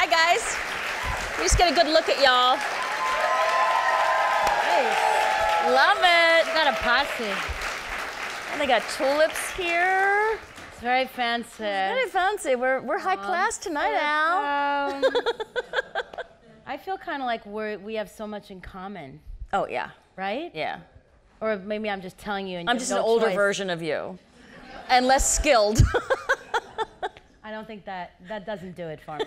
Hi, guys. We just get a good look at y'all. Love it. You got a posse. And they got tulips here. It's very fancy. Very fancy. We're, we're high class tonight, Al. Um, I feel kind of like we're we have so much in common, Oh, yeah. right? Yeah. Or maybe I'm just telling you. And I'm just an older choice. version of you and less skilled. I don't think that that doesn't do it for me.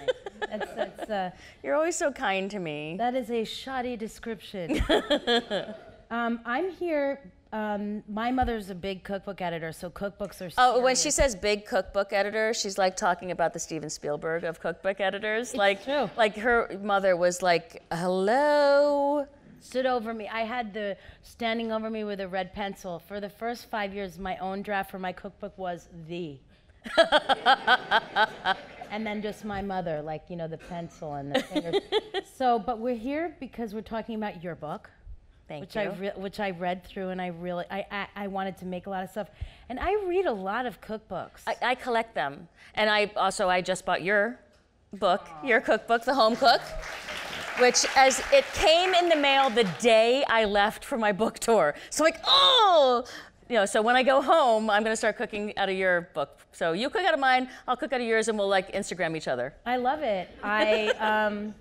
That's, that's, uh, You're always so kind to me. that is a shoddy description. um, I'm here. Um, my mother's a big cookbook editor, so cookbooks are. Oh, when she says big cookbook editor, she's like talking about the Steven Spielberg of cookbook editors. like, true. like her mother was like, "Hello." stood over me. I had the standing over me with a red pencil. For the first five years, my own draft for my cookbook was the. and then just my mother, like, you know, the pencil and the fingers. so, but we're here because we're talking about your book. Thank which you. I re- which I read through and I really I, I I wanted to make a lot of stuff, and I read a lot of cookbooks. I, I collect them, and I also I just bought your book, your cookbook, The Home Cook, which as it came in the mail the day I left for my book tour. So like, oh, you know. So when I go home, I'm gonna start cooking out of your book. So you cook out of mine, I'll cook out of yours, and we'll like Instagram each other. I love it. I, um,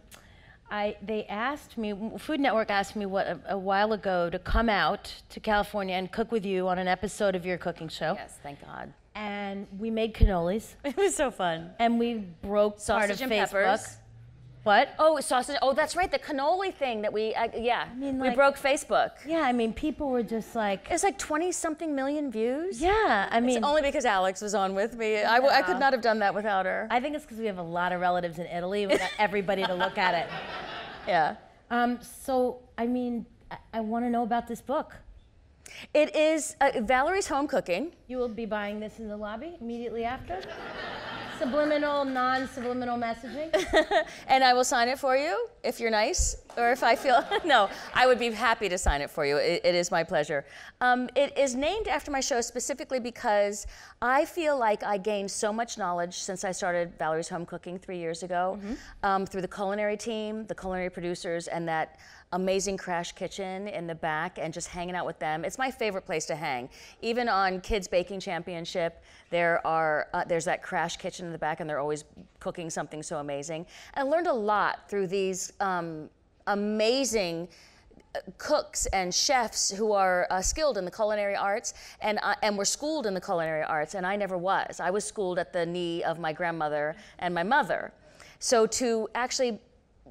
I, they asked me, Food Network asked me what a, a while ago to come out to California and cook with you on an episode of your cooking show. Yes, thank God. And we made cannolis It was so fun. and we broke part of Sausage and Facebook. peppers. What? Oh, sausage. Oh, that's right, the cannoli thing that we, uh, yeah, mean, we broke Facebook. Yeah, I mean, people were just like, It's like 20 something million views. yeah, I mean, It's only because Alex was on with me. I, w- I could not have done that without her. I think it's because we have a lot of relatives in Italy. We got everybody to look at it. yeah. Um, so, I mean, I, I want to know about this book. It is uh, Valerie's Home Cooking. You will be buying this in the lobby immediately after. Subliminal, non-subliminal messaging. and I will sign it for you if you're nice, or if I feel no, I would be happy to sign it for you. It, it is my pleasure. Um, it is named after my show specifically because I feel like I gained so much knowledge since I started Valerie's Home Cooking three years ago, um, through the culinary team, the culinary producers, and that amazing crash kitchen in the back and just hanging out with them. It's my favorite place to hang. Even on Kids Baking Championship, there are uh, there's that crash kitchen in the back, and they're always cooking something so amazing. I learned a lot through these um, amazing uh, cooks and chefs who are uh, skilled in the culinary arts and, uh, and were schooled in the culinary arts, and I never was. I was schooled at the knee of my grandmother and my mother. So to actually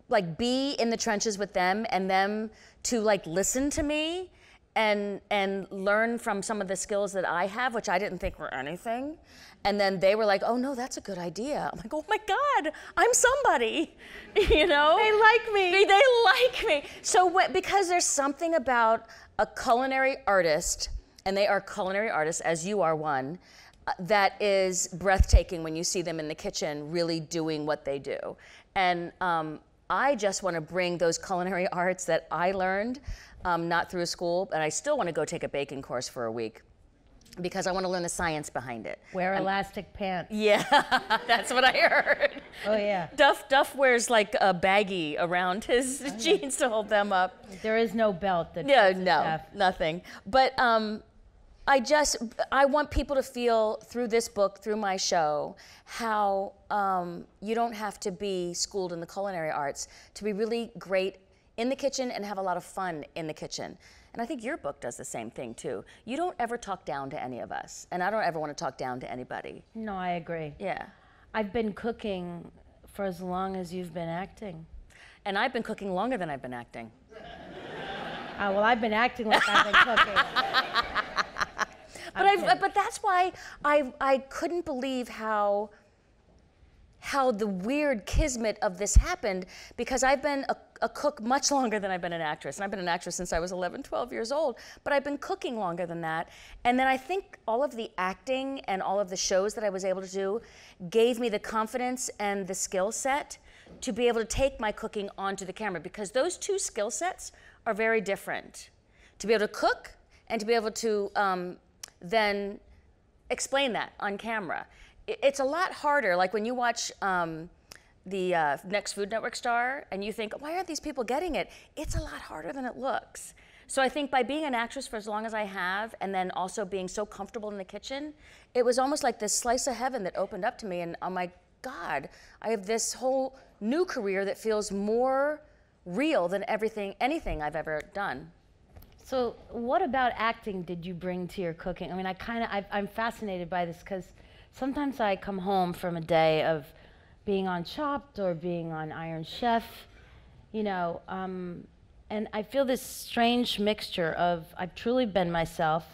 like be in the trenches with them and them to like listen to me and and learn from some of the skills that I have, which I didn't think were anything. And then they were like, "Oh no, that's a good idea." I'm like, "Oh my God, I'm somebody," you know. They like me. They, they like me. So because there's something about a culinary artist, and they are culinary artists, as you are one, uh, that is breathtaking when you see them in the kitchen really doing what they do. And um, I just want to bring those culinary arts that I learned, um, not through school, and I still want to go take a baking course for a week because I want to learn the science behind it. Wear elastic pants. Yeah, that's what I heard. Oh yeah. Duff Duff wears like a baggie around his jeans to hold them up. There is no belt that. Yeah, no, nothing. But um, I just I want people to feel through this book, through my show, how um, you don't have to be schooled in the culinary arts to be really great in the kitchen and have a lot of fun in the kitchen. And I think your book does the same thing too. You don't ever talk down to any of us, and I don't ever want to talk down to anybody. No, I agree. Yeah. I've been cooking for as long as you've been acting. And I've been cooking longer than I've been acting. Uh, well, I've been acting like I've been cooking. But I, but that's why I I couldn't believe how how the weird kismet of this happened because I've been a, a cook much longer than I've been an actress. And I've been an actress since I was 11, 12 years old. But I've been cooking longer than that. And then I think all of the acting and all of the shows that I was able to do gave me the confidence and the skill set to be able to take my cooking onto the camera because those two skill sets are very different. To be able to cook and to be able to um, then explain that on camera. It's a lot harder. Like when you watch um, the uh, next Food Network star, and you think, why aren't these people getting it? It's a lot harder than it looks. So I think by being an actress for as long as I have, and then also being so comfortable in the kitchen, it was almost like this slice of heaven that opened up to me, and oh my God, I have this whole new career that feels more real than everything, anything I've ever done. So, what about acting did you bring to your cooking? I mean, I kind of, I'm fascinated by this because sometimes I come home from a day of being on Chopped or being on Iron Chef, you know, um, and I feel this strange mixture of I've truly been myself.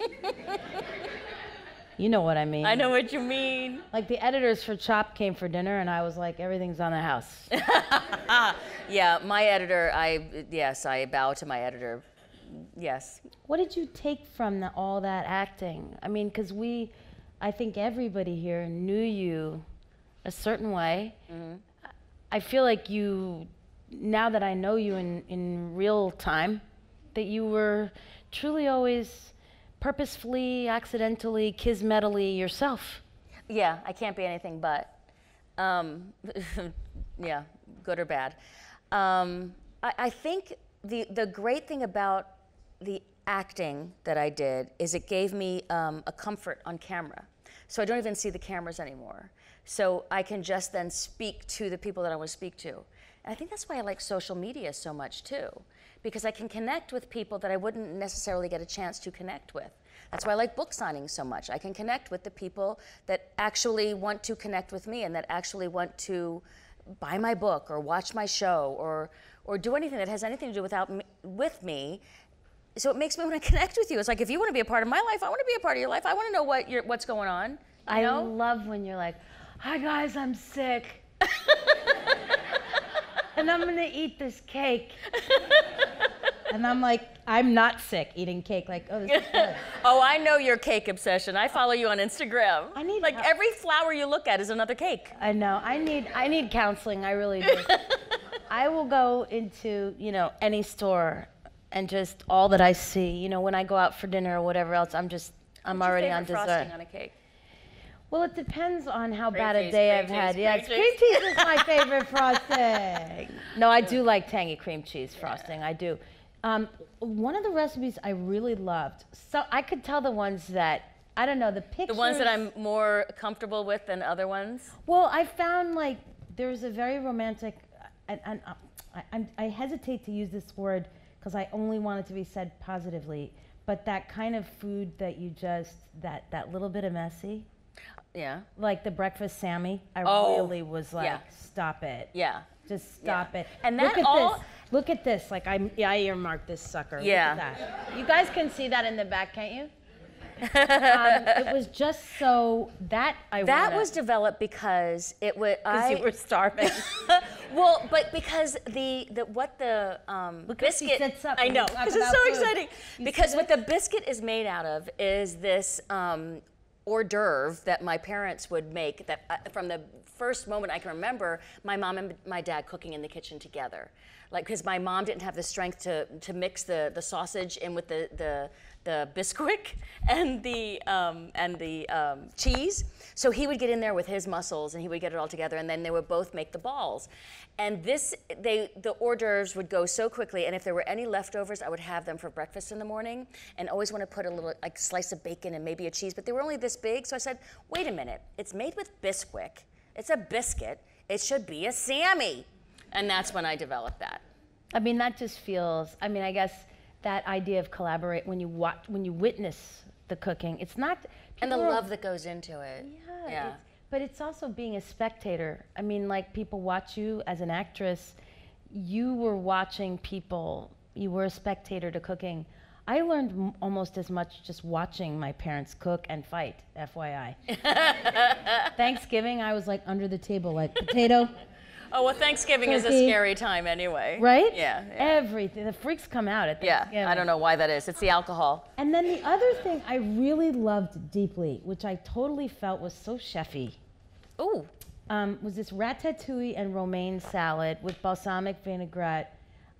you know what I mean. I know what you mean. Like the editors for Chop came for dinner, and I was like, everything's on the house. yeah, my editor, I, yes, I bow to my editor. Yes. What did you take from the, all that acting? I mean, because we, I think everybody here knew you a certain way. Mm-hmm. I feel like you, now that I know you in, in real time, that you were truly always purposefully, accidentally, kismetally yourself. Yeah, I can't be anything but. Um, yeah, good or bad. Um, I, I think the, the great thing about the acting that I did is it gave me um, a comfort on camera. So I don't even see the cameras anymore. So I can just then speak to the people that I want to speak to. And I think that's why I like social media so much too, because I can connect with people that I wouldn't necessarily get a chance to connect with. That's why I like book signings so much. I can connect with the people that actually want to connect with me and that actually want to buy my book or watch my show or or do anything that has anything to do without me, with me so it makes me want to connect with you. It's like if you want to be a part of my life, I want to be a part of your life. I want to know what you're, what's going on. I know? love when you're like, "Hi guys, I'm sick." and I'm gonna eat this cake. and I'm like, I'm not sick eating cake. Like, oh, this is good. oh, I know your cake obsession. I follow you on Instagram. I need like every flower you look at is another cake. I know. I need I need counseling. I really do. I will go into you know any store and just all that I see. You know, when I go out for dinner or whatever else, I'm just I'm What's already on dessert. Frosting on a cake. Well, it depends on how cream bad cheese, a day I've cheese, had. cream Yes, cheese. cream cheese is my favorite frosting. No, I do like tangy cream cheese frosting. I do. Um, one of the recipes I really loved. So I could tell the ones that I don't know the pictures. The ones that I'm more comfortable with than other ones. Well, I found like there's a very romantic, and, and uh, I, I'm- hesitate to use this word because I only want it to be said positively. But that kind of food that you just that that little bit of messy, Yeah. like the breakfast Sammy, I Oh, really was like, yeah. stop it. Yeah. Just stop Yeah. it. And look that at all- this. Look at this. Like I, yeah, I earmarked this sucker. Yeah. Look at that. You guys can see that in the back, can't you? um, it was just so that I That wanna- was developed because it was. because I you were starving. well, but because the, the what the um, Look how she biscuit. I know we talk this is about so food. exciting You because what the biscuit is made out of is this um, hors d'oeuvre that my parents would make. That uh, from the first moment I can remember, my mom and my dad cooking in the kitchen together. Like because my mom didn't have the strength to, to mix the, the sausage in with the, the the Bisquick and the um, and the um, cheese. So he would get in there with his muscles and he would get it all together, and then they would both make the balls. And this, they the hors d'oeuvres would go so quickly, and if there were any leftovers, I would have them for breakfast in the morning, and always want to put a little like slice of bacon and maybe a cheese, but they were only this big. So I said, wait a minute, it's made with Bisquick. It's a biscuit. It should be a Sammy, and that's when I developed that. I mean, that just feels. I mean, I guess that idea of collaborate when you watch, when you witness the cooking. It's not. And the are- love that goes into it. Yeah. Yeah. it's- but it's also being a spectator. I mean, like people watch you as an actress. You were watching people. You were a spectator to cooking. I learned m- almost as much just watching my parents cook and fight. FYI. Thanksgiving, I was like under the table, like potato, Oh well, Thanksgiving is a scary time anyway. right? Yeah. Yeah. Everything. The freaks come out at Thanksgiving. yeah. I don't know why that is. It's the alcohol. And then the other thing I really loved deeply, which I totally felt was so chefy, Ooh. um, was this ratatouille and romaine salad with balsamic vinaigrette.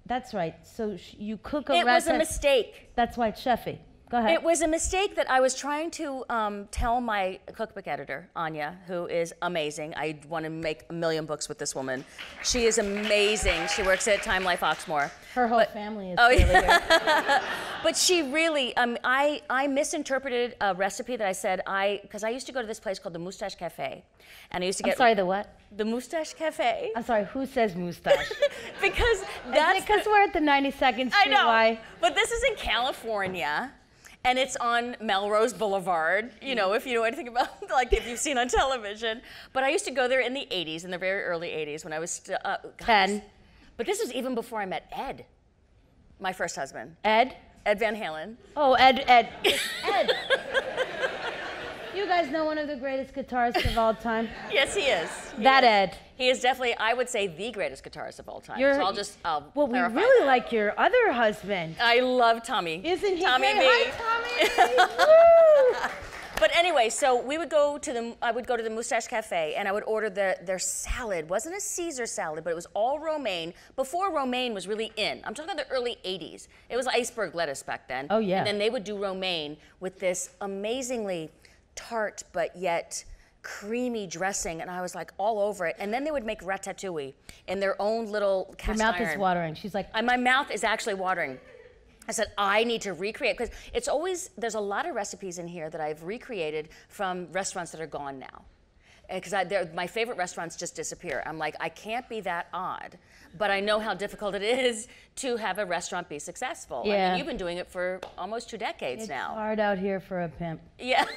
That's right. So sh- you cook a It was a mistake. That's why it's chefy. Go ahead. It was a mistake that I was trying to um, tell my cookbook editor, Anya, who is amazing. I want to make a million books with this woman. She is amazing. She works at Time Life Oxmoor. Her whole family is Oh, really yeah. But she really, um, I, I misinterpreted a recipe that I said I, because I used to go to this place called the Moustache Cafe, and I used to get. I'm sorry, the what? the Moustache Cafe I'm sorry, who says moustache? because That's that's because we're at the 92nd Street I know. Y. But this is in California. And it's on Melrose Boulevard, you know, if you know anything about, like, if you've seen on television. But I used to go there in the 80s, in the very early 80s, when I was still. Uh, 10. But this was even before I met Ed, my first husband, Ed? Ed Van Halen. Oh, Ed, Ed. Ed. You guys know one of the greatest guitarists of all time? Yes, he is. He That is. Ed. He is definitely, I would say, the greatest guitarist of all time. You're- so I'll just, I'll Well, we really that. like your other husband. I love Tommy. Isn't he Tommy great? B. Hi, Tommy. But anyway, so we would go to the I would go to the Moustache Cafe and I would order their their salad. It wasn't a Caesar salad, but it was all romaine before romaine was really in. I'm talking about the early 80s. It was iceberg lettuce back then. Oh, yeah. And then they would do romaine with this amazingly tart but yet creamy dressing and I was like all over it. And then they would make ratatouille in their own little Her cast mouth is iron. watering. She's like, And my mouth is actually watering. I said, I need to recreate, because it's always, there's a lot of recipes in here that I've recreated from restaurants that are gone now. Because my favorite restaurants just disappear. I'm like, I can't be that odd. But I know how difficult it is to have a restaurant be successful. I Yeah. mean, you've been doing it for almost two decades it's now. It's hard out here for a pimp. Yeah,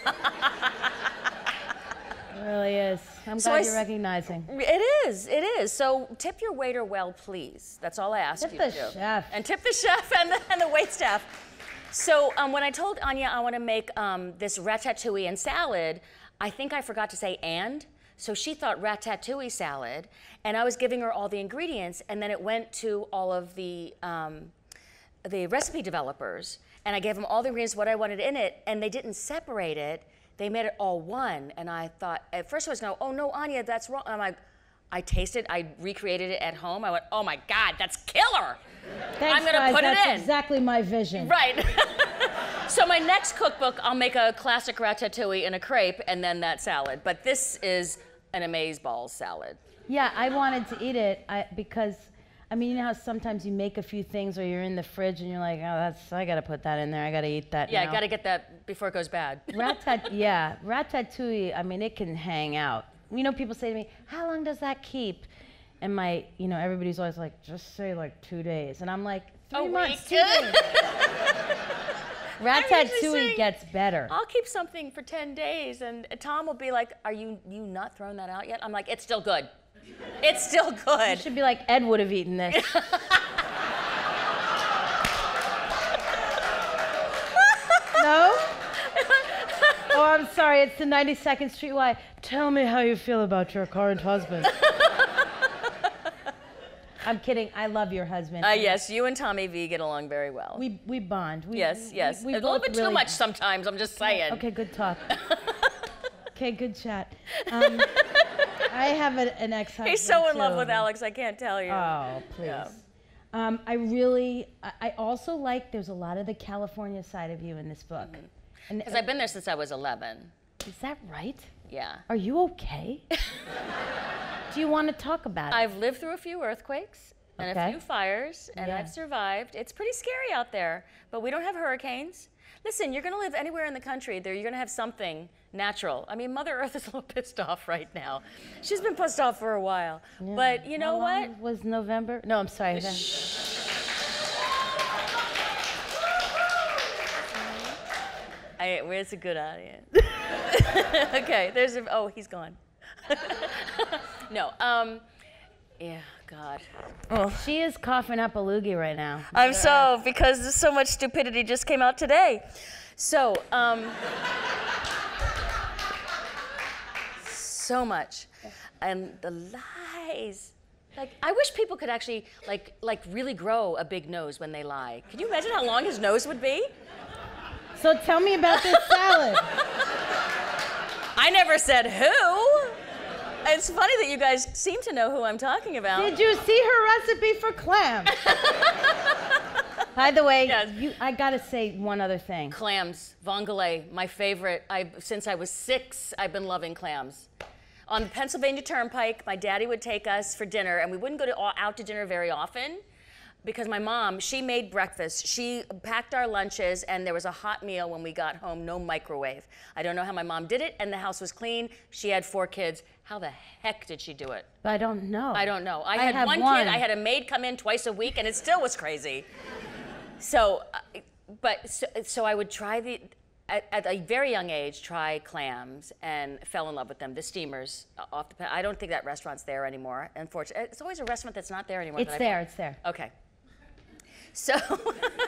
It really is. I'm So glad I you're recognizing. it is. It is. So tip your waiter well, please. That's all I ask Tip you to do. Tip the chef. And tip the chef and the, and the wait staff. So um, when I told Anya I want to make um, this ratatouille and salad, I think I forgot to say and. So she thought ratatouille salad, and I was giving her all the ingredients, and then it went to all of the um, the recipe developers, and I gave them all the ingredients, what I wanted in it, and they didn't separate it. They made it all one, and I thought at first I was going, "Oh no, Anya, that's wrong." I'm like, I tasted, I recreated it at home. I went, "Oh my God, that's killer!" Thanks, I'm gonna guys. put it That's in. exactly my vision. Right. so my next cookbook, I'll make a classic ratatouille and a crepe, and then that salad. But this is an amaze balls salad. Yeah, I wanted to eat it I, because, I mean, you know how sometimes you make a few things or you're in the fridge and you're like, oh, that's, I gotta put that in there. I gotta eat that. Yeah, now. I got to get that before it goes bad. Ratat, yeah, ratatouille. I mean, it can hang out. You know, people say to me, "How long does that keep?" And my, you know, everybody's always like, "Just say like two days," and I'm like, three A months, week. two days." Ratatouille gets better. I'll keep something for 10 days, and Tom will be like, Are you you not throwing that out yet? I'm like, It's still good. It's still You good. should be like Ed would have eaten this. no. Oh, I'm sorry. It's the 92nd Street Y. Tell me how you feel about your current husband. I'm kidding. I love your husband. Uh, yes, you and Tommy V get along very well. We we bond. We, yes, we- yes. we a little bit too really- much sometimes, I'm just saying. Okay, good talk. okay, good chat. Um, I have a, an ex-husband. He's so in love with Alex, I can't tell you. Oh, please. Yeah. Um, I really, I, I also like. There's a lot of the California side of you in this book. And Because I've been there since I was 11. is that right? Yeah. Are you okay? Do you want to talk about it? I've lived through a few earthquakes and a few fires, and Yeah. I've survived. It's pretty scary out there, but we don't have hurricanes. Listen, you're going to live anywhere in the country. There, you're going to have something natural. I mean, Mother Earth is a little pissed off right now. She's been pissed off for a while. But you know what? Was November? No, I'm sorry. I, it's a good audience. okay, there's a. Oh, he's gone. no. Um. Yeah. God. She is coughing up a loogie right now. I'm so because so much stupidity just came out today. So, um, so much, and the lies. Like, I wish people could actually like like really grow a big nose when they lie. Can you imagine how long his nose would be? So tell me about this salad. I never said who. It's funny that you guys seem to know who I'm talking about. Did you see her recipe for clams? By the way, Yes. you, I gotta say one other thing. Clams, vongole, my favorite. I since I was six, I've been loving clams. On the Pennsylvania Turnpike, my daddy would take us for dinner, and we wouldn't go to, out to dinner very often because my mom, she made breakfast. She packed our lunches, and there was a hot meal when we got home, no microwave. I don't know how my mom did it, and the house was clean. She had four kids. How the heck did she do it? I don't know. I don't know. I, I had one, one. kid. I had a maid come in twice a week, and it still was crazy. So, uh, but so, so I would try the at, at a very young age try clams and fell in love with them. The steamers uh, off the. I don't think that restaurant's there anymore. Unfortunately, it's always a restaurant that's not there anymore. It's there. It's there. Okay. So,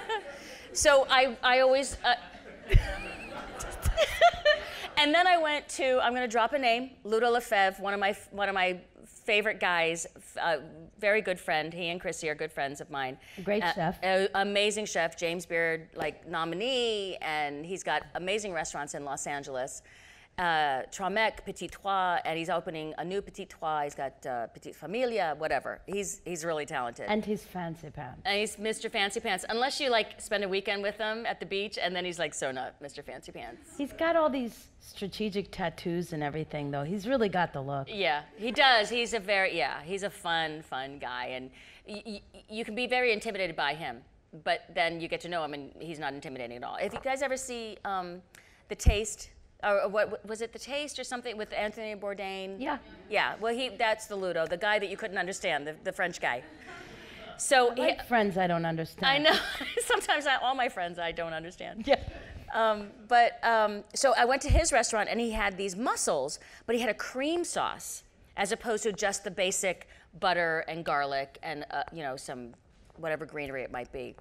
so I I always. Uh, and then I went to I'm going to drop a name, Ludo Lefebvre, one of my one of my favorite guys, uh, very good friend. He and Chrissy are good friends of mine. Great Uh, chef. uh, amazing chef, James Beard, like nominee, and he's got amazing restaurants in Los Angeles. Uh, Trois Mec, Petit Trois, and he's opening a new Petit Trois. He's got uh, Petite Familia, whatever. He's he's really talented. And his fancy pants. And he's Mr. Fancy Pants, unless you like spend a weekend with him at the beach, and then he's like so not Mr. Fancy Pants. He's got all these strategic tattoos and everything, though. He's really got the look. Yeah, he does. He's a very yeah. He's a fun, fun guy, and y- y- you can be very intimidated by him. But then you get to know him, and he's not intimidating at all. If you guys ever see um, the Taste, or what was it, the Taste or something with Anthony Bourdain? Yeah. Yeah. Well, he that's the Ludo, the guy that you couldn't understand, the, the French guy. So I he- friends I don't understand. I know. Sometimes I, all my friends I don't understand. Yeah. Um, but um, so I went to his restaurant and he had these mussels, but he had a cream sauce as opposed to just the basic butter and garlic and uh, you know some whatever greenery it might be.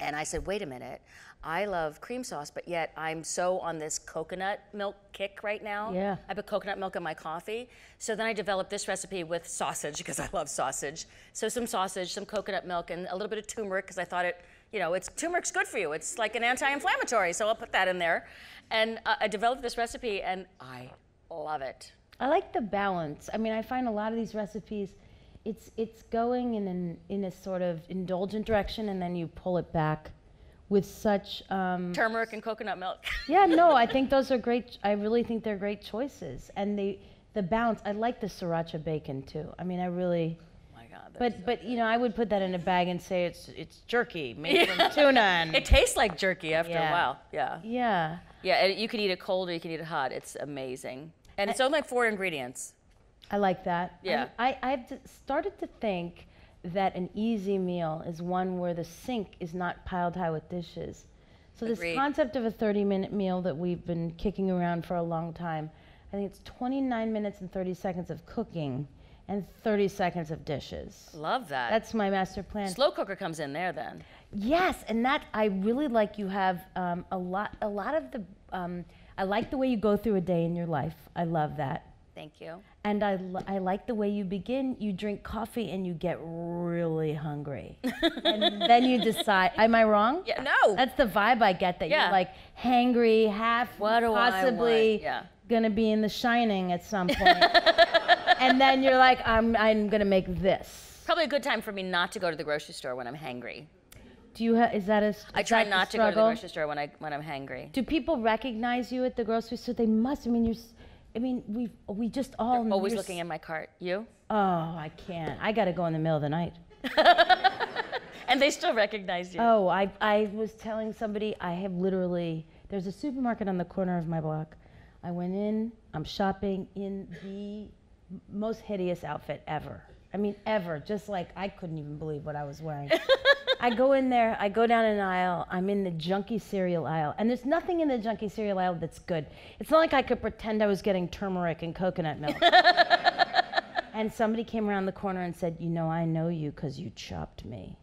And I said, wait a minute, I love cream sauce, but yet I'm so on this coconut milk kick right now. Yeah. I put coconut milk in my coffee. So then I developed this recipe with sausage because I love sausage. So some sausage, some coconut milk, and a little bit of turmeric because I thought it, you know, it's turmeric's good for you. It's like an anti-inflammatory, so I'll put that in there. And uh, I developed this recipe, and I love it. I like the balance. I mean, I find a lot of these recipes, it's it's going in an in a sort of indulgent direction, and then you pull it back with such. Um, Turmeric and coconut milk. yeah, no, I think those are great. I really think they're great choices, and they the balance. I like the sriracha bacon too. I mean, I really. oh my God. But but you know, I would put that in a bag and say it's it's jerky made from tuna. And, it tastes like jerky after Yeah. a while. Yeah. yeah. Yeah, and you can eat it cold or you can eat it hot. It's amazing. And it's only like four ingredients. I like that. Yeah. I, I, I've started to think that an easy meal is one where the sink is not piled high with dishes. So this Agreed. concept of a 30-minute meal that we've been kicking around for a long time, I think it's 29 minutes and 30 seconds of cooking and 30 seconds of dishes. Love that. That's my master plan. Slow cooker comes in there then. Yes, and that I really like. You have um, a lot, a lot of the. Um, I like the way you go through a day in your life. I love that. Thank you. And I, I like the way you begin. You drink coffee and you get really hungry. and then you decide, am I wrong? Yeah, no. That's the vibe I get that Yeah. you're like hangry, half What do possibly? Yeah. gonna be in the shining at some point. and then you're like, I'm, I'm gonna make this. Probably a good time for me not to go to the grocery store when I'm hangry. Do you have, is that a, is I try not to go to the grocery store when I when I'm hangry. Do people recognize you at the grocery store? They must. I mean, you're. I mean, we we just all Always you're looking in my cart. You? Oh, I can't. I got to go in the middle of the night. And they still recognize you. Oh, I I was telling somebody I have literally. There's a supermarket on the corner of my block. I went in. I'm shopping in the most hideous outfit ever. I mean, ever. Just like I couldn't even believe what I was wearing. I go in there, I go down an aisle, I'm in the junky cereal aisle, and there's nothing in the junky cereal aisle that's good. It's not like I could pretend I was getting turmeric and coconut milk. and somebody came around the corner and said, You know, I know you because you chopped me.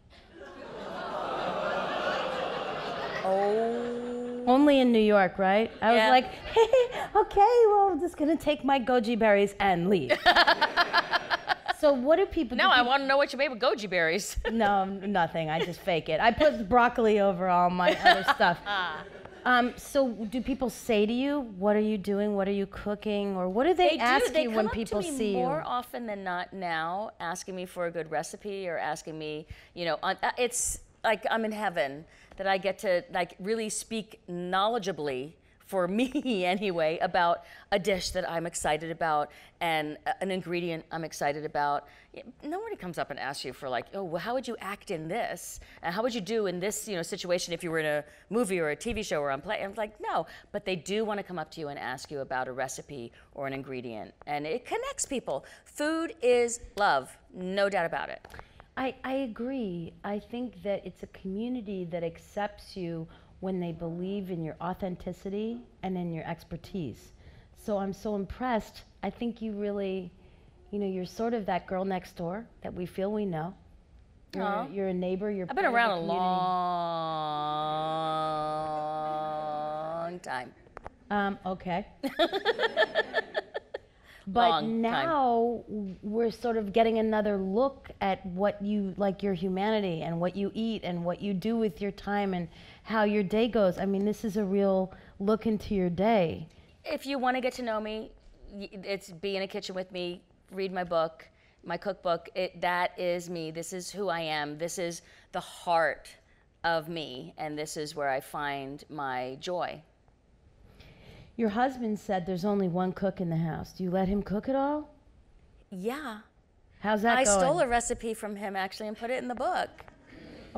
Oh. Only in New York, right? I Yeah. was like, hey, okay, well, I'm just gonna take my goji berries and leave. so what do people? No, do I people- want to know what you made with goji berries. No, nothing. I just fake it. I put broccoli over all my other stuff. Um, so do people say to you, "What are you doing? What are you cooking?" Or what do they, They ask do. They you come when up people to me see more you? often than not now, asking me for a good recipe or asking me, you know, uh, it's like I'm in heaven that I get to like really speak knowledgeably for me anyway about a dish that I'm excited about and an ingredient I'm excited about. Nobody comes up and asks you for like, oh, well, how would you act in this? And how would you do in this, you know, situation if you were in a movie or a TV show or on play? I'm like, no, but they do want to come up to you and ask you about a recipe or an ingredient, and it connects people. Food is love, no doubt about it. I, I agree. I think that it's a community that accepts you when they believe in your authenticity and in your expertise. So I'm so impressed. I think you really, you know, you're sort of that girl next door that we feel we know. You're, Aw. you're a neighbor. You're I've been part of the around a long time. Um, okay. but Long time. now we're sort of getting another look at what you like your humanity and what you eat and what you do with your time and how your day goes. I mean, this is a real look into your day. If you want to get to know me, it's be in a kitchen with me, read my book, my cookbook. It, that is me. This is who I am. This is the heart of me, and this is where I find my joy. Your husband said there's only one cook in the house. Do you let him cook it all? Yeah. How's that I going? stole a recipe from him actually and put it in the book.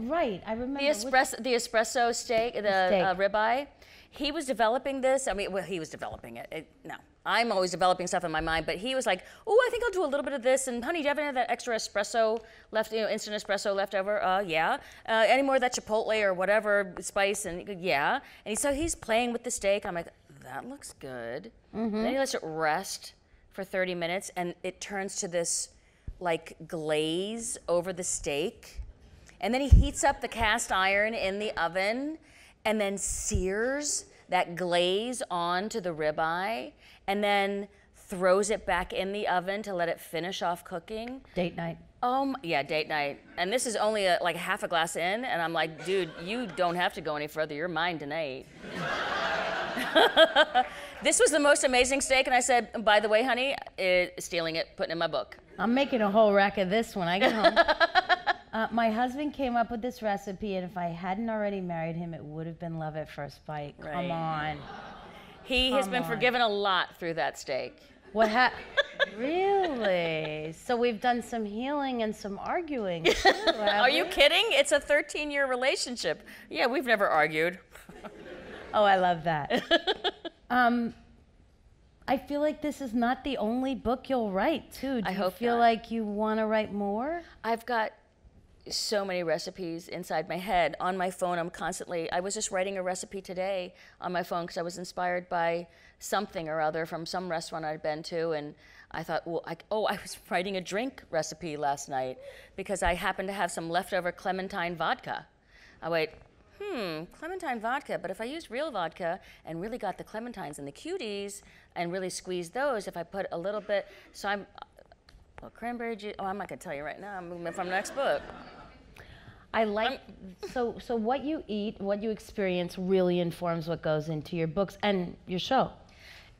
Right, I remember. The Which- espresso, the espresso steak, the steak. Uh, ribeye. He was developing this. I mean, well, he was developing it. it. No, I'm always developing stuff in my mind. But he was like, "Oh, I think I'll do a little bit of this." And honey, do you have any of that extra espresso left? You know, instant espresso left over? Uh, yeah. Uh, any more of that chipotle or whatever spice? And goes, yeah. And he, so he's playing with the steak. I'm like, that looks good. And then he lets it rest for 30 minutes, and it turns to this like glaze over the steak. And then he heats up the cast iron in the oven and then sears that glaze onto the ribeye and then throws it back in the oven to let it finish off cooking. date night. Um, yeah, date night. And this is only a, like half a glass in, and I'm like, dude, you don't have to go any further. You're mine tonight. this was the most amazing steak, and I said, by the way, honey, it, stealing it, putting it in my book. I'm making a whole rack of this when I get home. my husband came up with this recipe, and if I hadn't already married him, it would have been love at first bite. Right. Come on. He has been on. forgiven a lot through that steak. What ha- Really? So we've done some healing and some arguing. too, Are you we? kidding? It's a 13 year relationship. Yeah, we've never argued. Oh, I love that. um, I feel like this is not the only book you'll write, too. Do I you hope feel not. like you want to write more? I've got so many recipes inside my head. On my phone, I'm constantly, I was just writing a recipe today on my phone because I was inspired by something or other from some restaurant I'd been to. And I thought, well, I, oh, I was writing a drink recipe last night because I happened to have some leftover clementine vodka. I wait, hmm, clementine vodka, but if I used real vodka and really got the clementines and the cuties and really squeezed those, if I put a little bit, so I'm, well, cranberry juice, oh, I'm not gonna tell you right now, I'm moving from the next book. I like so so what you eat, what you experience really informs what goes into your books and your show.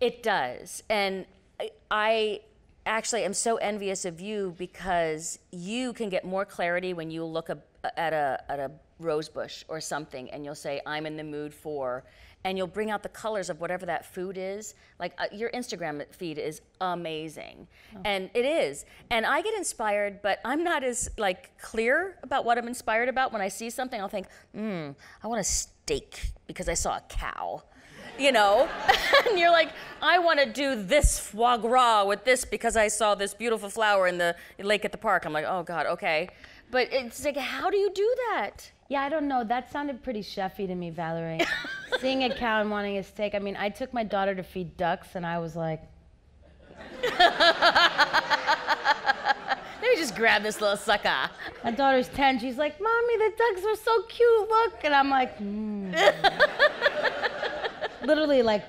It does. And I- I actually am so envious of you because you can get more clarity when you look a, at, a, at a rose bush or something and you'll say, I'm in the mood for, and you'll bring out the colors of whatever that food is. Like uh, your Instagram feed is amazing. And it is. And I get inspired, but I'm not as like clear about what I'm inspired about. When I see something, I'll think, hmm, I want a steak because I saw a cow you know? and you're like, I want to do this foie gras with this because I saw this beautiful flower in the lake at the park. I'm like, oh God, okay. But it's like, how do you do that? Yeah, I don't know. That sounded pretty chefy to me, Valerie. Seeing a cow and wanting a steak. I mean, I took my daughter to feed ducks, and I was like, Let me just grab this little sucker. my daughter's 10. She's like, Mommy, the ducks are so cute. Look. And I'm like, hmm. Literally, like,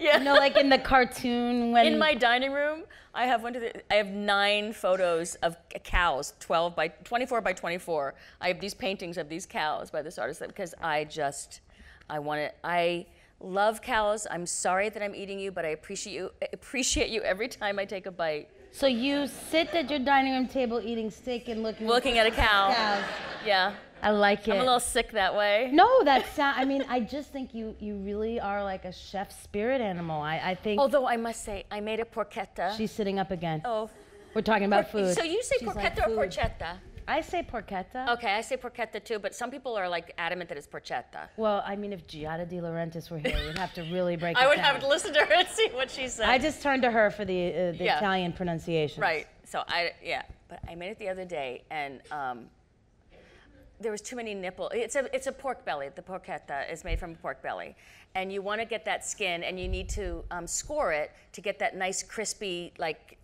Yeah. you know, like in the cartoon when. in my dining room, I have one to the, I have nine photos of cows, 12 by 24 by 24. I have these paintings of these cows by this artist because I just, I want it. I love cows. I'm sorry that I'm eating you, but I appreciate you. appreciate you every time I take a bite. So you sit at your dining room table eating steak and looking. Looking at a cow. Cows. Yeah. I like it. I'm a little sick that way. no, that's sound. I mean, I just think you you really are like a chef spirit animal. I, I think Although I must say, I made a porchetta. she's sitting up again. oh, We're talking about food. So you say She's like, porchetta or porchetta? I say porchetta. Okay, I say porchetta too, but some people are like adamant that it's porchetta. Well, I mean, if Giada De Laurentiis were here, we'd have to really break I would down. have to listen to her and see what she said. I just turned to her for the uh, the Yeah. Italian pronunciation. Right. So I yeah, but I made it the other day and um, there was too many nipple. It's a it's a pork belly. The porchetta is made from pork belly, and you want to get that skin, and you need to um, score it to get that nice crispy like,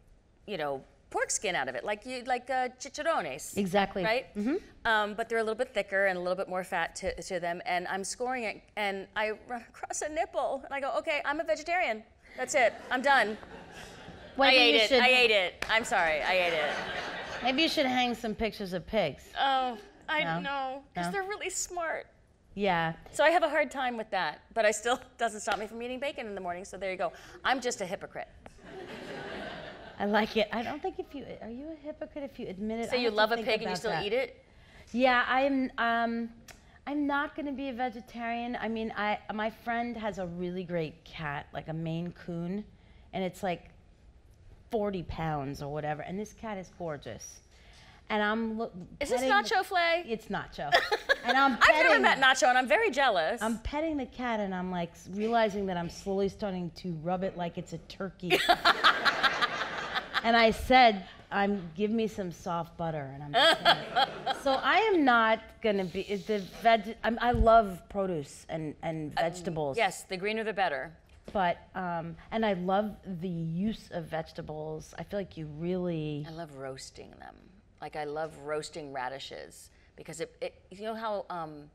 you know, pork skin out of it, like you like uh, chicharrones. Exactly. Right. Um, but they're a little bit thicker and a little bit more fat to, to them, and I'm scoring it, and I run across a nipple, and I go, okay, I'm a vegetarian. That's it. I'm done. Maybe I ate you it. should- I ate it. I'm sorry. I ate it. Maybe you should hang some pictures of pigs. Oh, I No? know, because No? they're really smart. Yeah. So I have a hard time with that, but I still doesn't stop me from eating bacon in the morning. So there you go. I'm just a hypocrite. I like it. I don't think if you are you a hypocrite if you admit it. So you love a pig and you still that. eat it? Yeah, I'm. Um, I'm not gonna be a vegetarian. I mean, I my friend has a really great cat, like a Maine Coon, and it's like 40 pounds or whatever. And this cat is gorgeous. And I'm look. Is this petting the- Nacho Flay? It's Nacho. and I'm I've never met Nacho, and I'm very jealous. I'm petting the cat and I'm like realizing that I'm slowly starting to rub it like it's a turkey. and I said, "I'm give me some soft butter." And I'm just so I am not gonna be the veg. I'm, I love produce and and vegetables. yes, the greener the better. But um, and I love the use of vegetables. I feel like you really. I love roasting them. Like I love roasting radishes because it, it you know how um,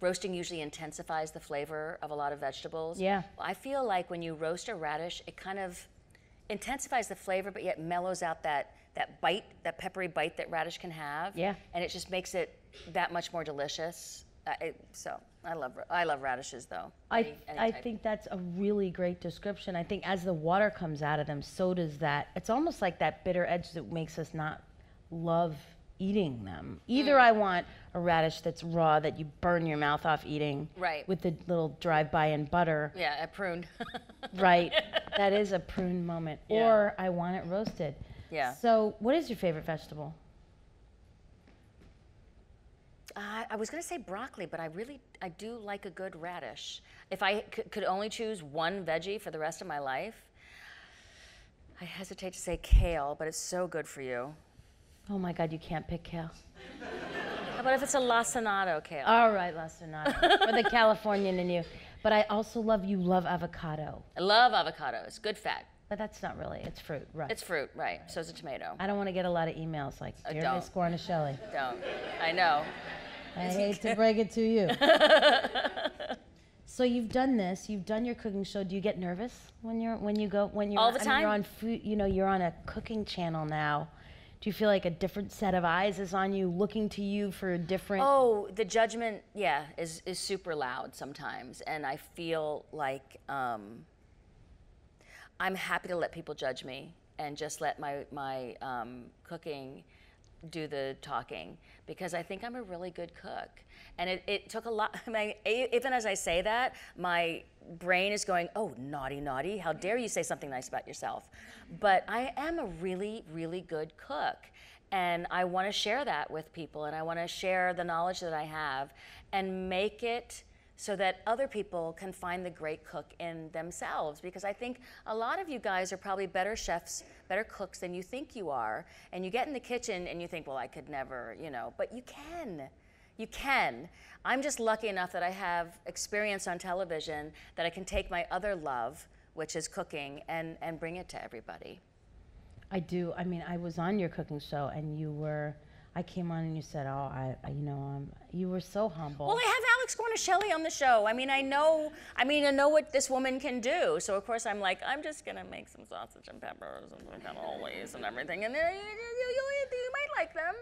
roasting usually intensifies the flavor of a lot of vegetables. Yeah. I feel like when you roast a radish, it kind of intensifies the flavor, but yet mellows out that that bite, that peppery bite that radish can have. Yeah. And it just makes it that much more delicious. Uh, it, so I love I love radishes though. I, Any- any I type. think that's a really great description. I think as the water comes out of them, so does that. It's almost like that bitter edge that makes us not love eating them. Either Mm. I want a radish that's raw that you burn your mouth off eating, Right. with the little drive-by and butter, Yeah, a prune. right? that is a prune moment. Yeah. Or I want it roasted. Yeah. So, what is your favorite vegetable? Uh, I was going to say broccoli, but I really I do like a good radish. If I c- could only choose one veggie for the rest of my life, I hesitate to say kale, but it's so good for you. Oh my God, you can't pick kale. How about if it's a lacinato kale? All right, Lasternado, or the Californian in you. But I also love you love avocado. I love avocados. Good fat. But that's not really, it's fruit, right? It's fruit, right? So is a tomato. I don't want to get a lot of emails like, Dear don't. Miss Guarnaschelli, Don't. I know. I hate to break it to you. so you've done this, you've done your cooking show. Do you get nervous when you're when you go when you're All the I mean, you're time. on food, you know, you're on a cooking channel now. Do you feel like a different set of eyes is on you, looking to you for a different? Oh, the judgment, yeah, is, is super loud sometimes. And I feel like um, I'm happy to let people judge me and just let my, my um, cooking do the talking because I think I'm a really good cook. And it, it took a lot, I mean, even as I say that, my brain is going, oh, naughty, naughty, how dare you say something nice about yourself? But I am a really, really good cook. And I want to share that with people and I want to share the knowledge that I have and make it so that other people can find the great cook in themselves because i think a lot of you guys are probably better chefs better cooks than you think you are and you get in the kitchen and you think well i could never you know but you can you can i'm just lucky enough that i have experience on television that i can take my other love which is cooking and and bring it to everybody I do. I mean, I was on your cooking show, and you were. I came on and you said, "Oh, I, I you know, um, you were so humble." Well, I have Alex Guarnaschelli on the show. I mean, I know, I mean, I know what this woman can do. So of course, I'm like, I'm just gonna make some sausage and peppers and cannolis and everything, and then you, you, you, you might like them.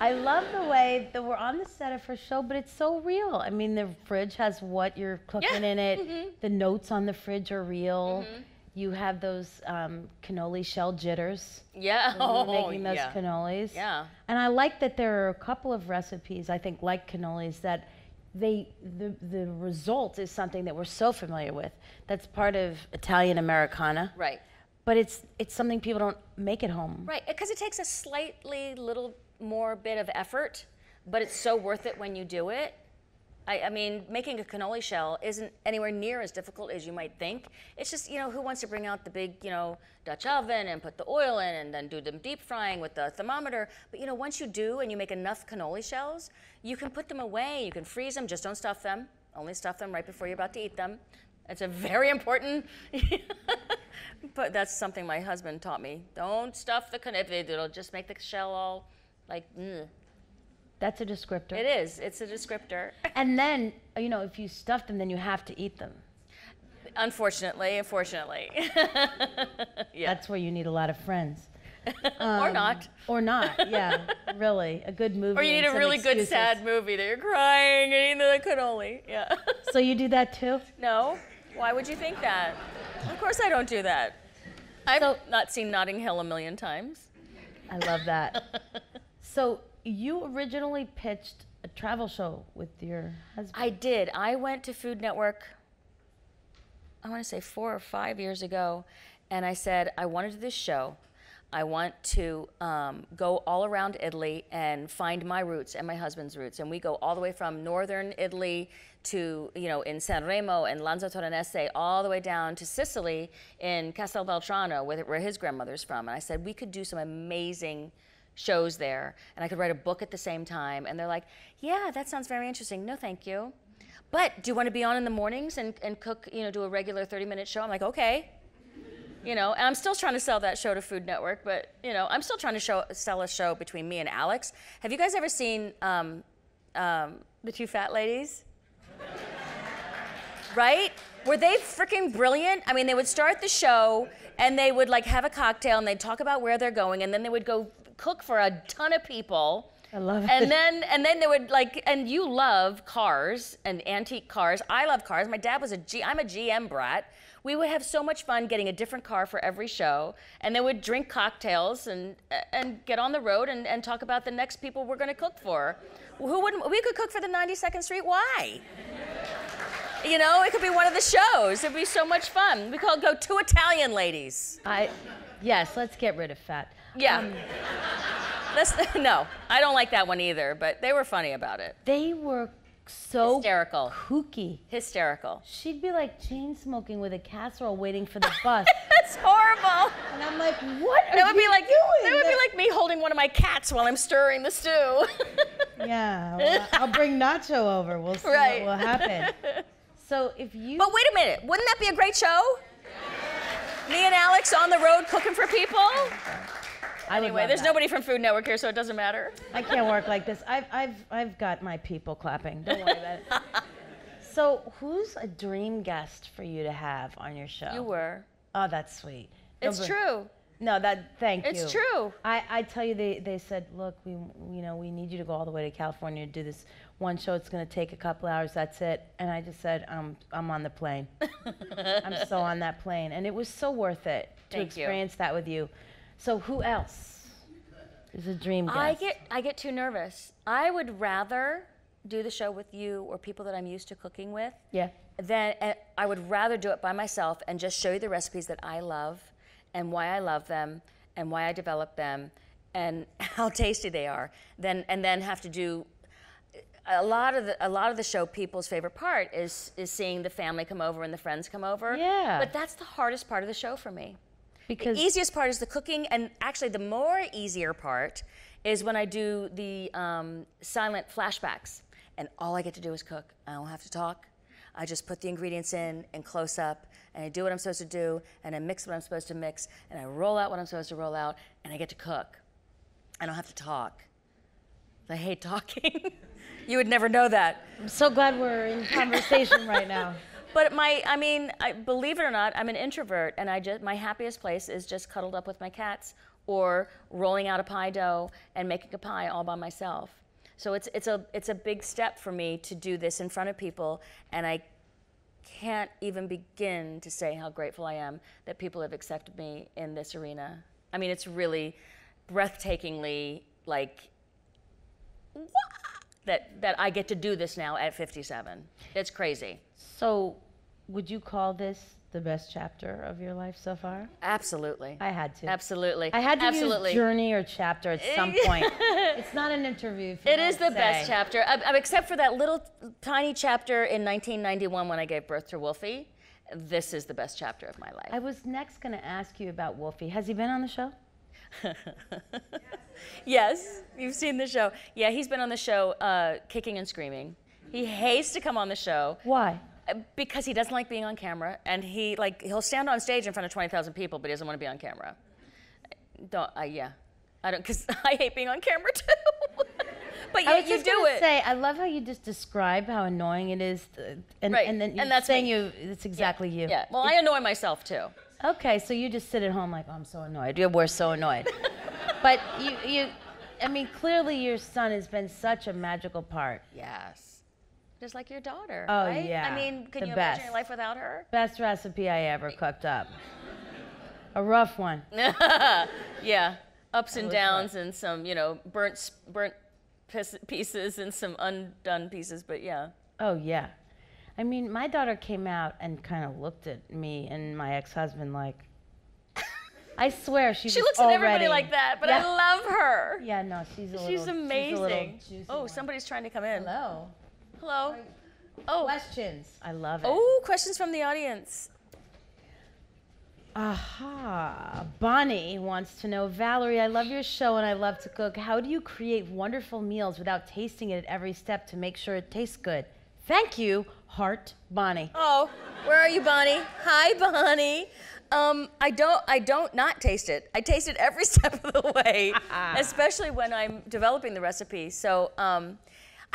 I love the way that we're on the set of her show, but it's so real. I mean, the fridge has what you're cooking Yeah, in it. The notes on the fridge are real. You have those um, cannoli shell jitters. Yeah. Oh, making those yeah. cannolis. Yeah. And I like that there are a couple of recipes I think like cannolis that they the the result is something that we're so familiar with. That's part of Italian Americana. Right. But it's it's something people don't make at home. Right, because it takes a slightly little more bit of effort, but it's so worth it when you do it. I, I mean, making a cannoli shell isn't anywhere near as difficult as you might think. It's just, you know, who wants to bring out the big, you know, Dutch oven and put the oil in and then do them deep frying with the thermometer. But, you know, once you do and you make enough cannoli shells, you can put them away. You can freeze them, just don't stuff them. Only stuff them right before you're about to eat them. It's a very important, but that's something my husband taught me. Don't stuff the cannoli. It'll just make the shell all like. That's a descriptor. it is. It's a descriptor. And then, you know, if you stuff them, then you have to eat them. Unfortunately, unfortunately. yeah. That's where you need a lot of friends. or um, not. Or not, yeah, really. A good movie. Or you need a really good excuses. sad movie that you're crying and eating the cannoli. Yeah. So you do that too? no? Why would you think that? Of course I don't do that. I've So- not seen Notting Hill a million times. I love that. so you originally pitched a travel show with your husband. I did. I went to Food Network, I want to say four or five years ago, and I said, I want to do this show. I want to um, go all around Italy and find my roots and my husband's roots. And we go all the way from northern Italy to, you know, in Sanremo and Lanzo Torinese, all the way down to Sicily in Castelvetrano, where, where his grandmother's from. And I said, we could do some amazing shows there and I could write a book at the same time. And they're like, yeah, that sounds very interesting. No, thank you. But do you want to be on in the mornings and, and cook, you know, do a regular 30 minute show? I'm like, okay. You know, and I'm still trying to sell that show to Food Network, but, you know, I'm still trying to show, sell a show between me and Alex. Have you guys ever seen um, um, The Two Fat Ladies? right? Were they freaking brilliant? I mean, they would start the show and they would like have a cocktail and they'd talk about where they're going and then they would go cook for a ton of people. I love it. And then and then they would like and you love cars and antique cars. I love cars. My dad was a G I'm a GM brat. We would have so much fun getting a different car for every show and they would drink cocktails and and get on the road and, and talk about the next people we're gonna cook for. Who wouldn't we could cook for the 92nd Street Y. You know, it could be one of the shows. It'd be so much fun. We call it go two Italian ladies. I, yes, let's get rid of fat. Yeah. Um, Let's, no, I don't like that one either, but they were funny about it. They were so Hysterical. kooky. Hysterical. She'd be like chain smoking with a casserole waiting for the bus. That's horrible. and I'm like, what That would be like doing? that would be like me holding one of my cats while I'm stirring the stew. Yeah, well, I'll bring Nacho over. We'll see Right. what will happen. So if you but wait a minute, wouldn't that be a great show? Me and Alex on the road cooking for people. I Anyway, there's that. nobody from Food Network here, so it doesn't matter. I can't work like this. I've, I've, I've got my people clapping. Don't worry about it. So, who's a dream guest for you to have on your show? You were. Oh, that's sweet. Don't It's bring- true. No, that. Thank you. It's true. I, I tell you, they, they said, look, we, you know, we need you to go all the way to California to do this one show. It's going to take a couple hours. That's it. And I just said, um, I'm on the plane. I'm so on that plane, and it was so worth it to Thank you. experience that with you. So, who else is a dream guest? I get I get too nervous. I would rather do the show with you or people that I'm used to cooking with yeah. than and I would rather do it by myself and just show you the recipes that I love and why I love them and why I develop them and how tasty they are than and then have to do eh, a lot of the a lot of the show people's favorite part is is seeing the family come over and the friends come over. Yeah. But that's the hardest part of the show for me. Because The easiest part is the cooking, and actually, the more easier part is when I do the um, silent flashbacks, and all I get to do is cook. I don't have to talk. I just put the ingredients in and close up, and I do what I'm supposed to do, and I mix what I'm supposed to mix, and I roll out what I'm supposed to roll out, and I get to cook. I don't have to talk. I hate talking. you would never know that. I'm so glad we're in conversation right now. But my, I mean, I, believe it or not, I'm an introvert, and I just my happiest place is just cuddled up with my cats or rolling out a pie dough and making a pie all by myself. So it's it's a it's a big step for me to do this in front of people, and I can't even begin to say how grateful I am that people have accepted me in this arena. I mean, it's really breathtakingly like that that I get to do this now at 57. It's crazy. So, would you call this the best chapter of your life so far? Absolutely. I had to. Absolutely. I had to Absolutely. use journey or chapter at some point. it's not an interview. It is the don't best chapter, uh, uh, except for that little tiny chapter in 1991 when I gave birth to Wolfie. This is the best chapter of my life. I was next going to ask you about Wolfie. Has he been on the show? yes, you've seen the show. Yeah, he's been on the show uh, kicking and screaming. He hates to come on the show Why? Uh, because he doesn't like being on camera, and he like he'll stand on stage in front of 20,000 people, but he doesn't want to be on camera. Don't I? yeah, I don't because I hate being on camera too. but I you, was you just do it. Say, I love how you just describe how annoying it is, to, and Right, and then and you're that's saying me. you. It's exactly you. Yeah. Well, I annoy myself too. Okay, so you just sit at home like, oh, I'm so annoyed. Yeah, we're so annoyed. but you, you, I mean, clearly your son has been such a magical part. Yes. Just like your daughter. Oh, right? yeah, I mean, can the you imagine best. your life without her? Best recipe I ever cooked up. A rough one. Yeah. Ups and was downs and some, you know, burnt burnt pieces and some undone pieces, but yeah. Oh yeah. I mean, my daughter came out and kind of looked at me and my ex-husband like. I swear she. She was looks at everybody like that, but yeah. I love her. Yeah, no, she's a little. She's She's a little amazing. juicy oh, one. somebody's trying to come in. Hello. Hello. Oh. Questions. I love it. Oh, questions from the audience. Aha. Bonnie wants to know Valerie, I love your show and I love to cook. How do you create wonderful meals without tasting it at every step to make sure it tastes good? Thank you, Heart Bonnie. Oh, where are you, Bonnie? Hi, Bonnie. Um, I don't. I don't not taste it. I taste it every step of the way, especially when I'm developing the recipe. So um,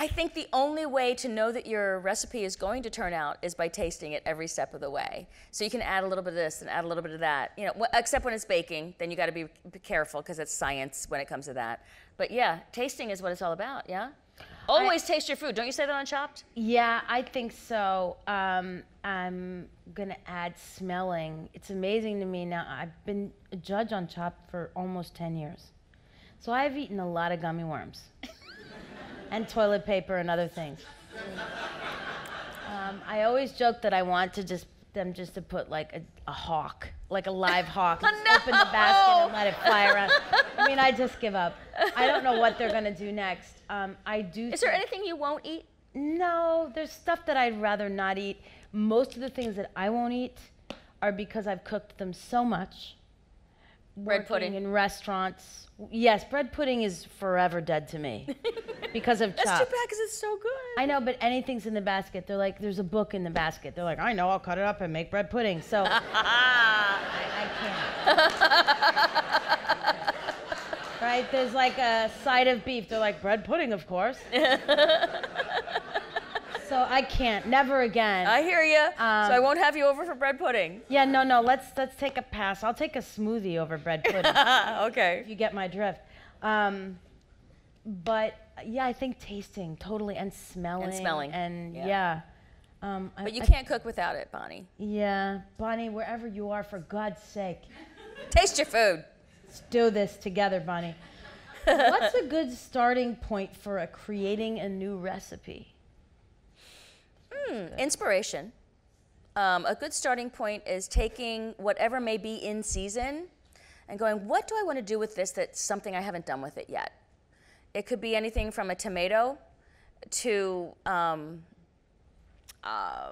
I think the only way to know that your recipe is going to turn out is by tasting it every step of the way. So you can add a little bit of this and add a little bit of that. You know, except when it's baking, then you got to be, be careful because it's science when it comes to that. But yeah, tasting is what it's all about. Yeah. Always taste your food. Don't you say that on Chopped? Yeah, I think so. Um, I'm gonna add smelling. It's amazing to me now. I've been a judge on Chopped for almost 10 years. So I've eaten a lot of gummy worms and toilet paper and other things. Um, I always joke that I want to just them just to put like a, a hawk, like a live hawk, and just open the basket and let it fly around. I mean, I just give up. I don't know what they're gonna do next. Um, I do. Is there anything you won't eat? no, there's stuff that I'd rather not eat. Most of the things that I won't eat are because I've cooked them so much. Bread pudding. in restaurants. Yes, bread pudding is forever dead to me because of That's too bad because it's so good. I know, but anything's in the basket. They're like, there's a book in the basket. They're like, I know, I'll cut it up and make bread pudding. So I, I can't. right? There's like a side of beef. They're like, bread pudding, of course. So I can't. Never again. I hear you. so I Um, won't have you over for bread pudding. yeah, no, no. Let's let's take a pass. I'll take a smoothie over bread pudding. okay. if you get my drift. Um, but yeah, I think tasting totally and smelling and smelling, and yeah. yeah. Um, I- But you can't cook without it, Bonnie. Yeah, Bonnie, wherever you are, for God's sake, Taste your food. let's do this together, Bonnie. What's a good starting point for a creating a new recipe? Hmm, inspiration. Um, a good starting point is taking whatever may be in season and going, what do I want to do with this that's something I haven't done with it yet? It could be anything from a tomato to, um, uh,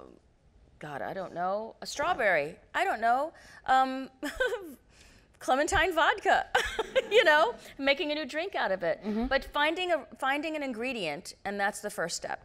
God, I don't know, a strawberry. I don't know. Um, Clementine vodka, you know, making a new drink out of it. But finding a finding an ingredient, and that's the first step.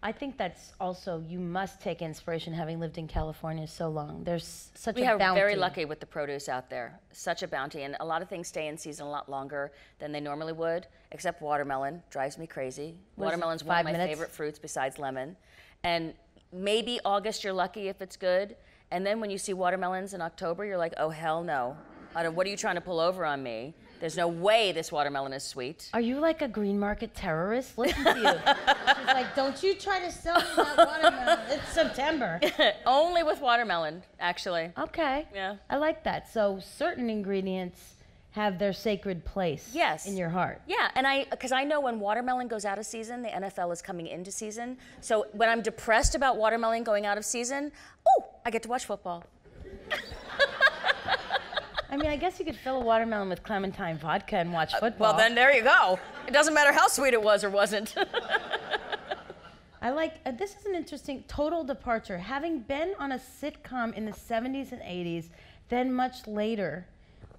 I think that's also you must take inspiration having lived in California so long. There's such We a are bounty. very lucky with the produce out there. Such a bounty, and a lot of things stay in season a lot longer than they normally would. Except watermelon drives me crazy. Watermelon's one of my minutes? favorite fruits besides lemon. And maybe August you're lucky if it's good. And then when you see watermelons in October, you're like, oh hell no! I don't, what are you trying to pull over on me? There's no way this watermelon is sweet. Are you like a green market terrorist? Listen to you. She's like, don't you try to sell me that watermelon. It's September. Only with watermelon, actually. Okay. Yeah. I like that. So certain ingredients have their sacred place Yes. in your heart. Yeah, and I, because I know when watermelon goes out of season, the NFL is coming into season. So when I'm depressed about watermelon going out of season, oh, I get to watch football. I mean, I guess you could fill a watermelon with clementine vodka and watch football. Uh, Well, then there you go. It doesn't matter how sweet it was or wasn't. I like uh, this is an interesting total departure. Having been on a sitcom in the 70s and 80s, then much later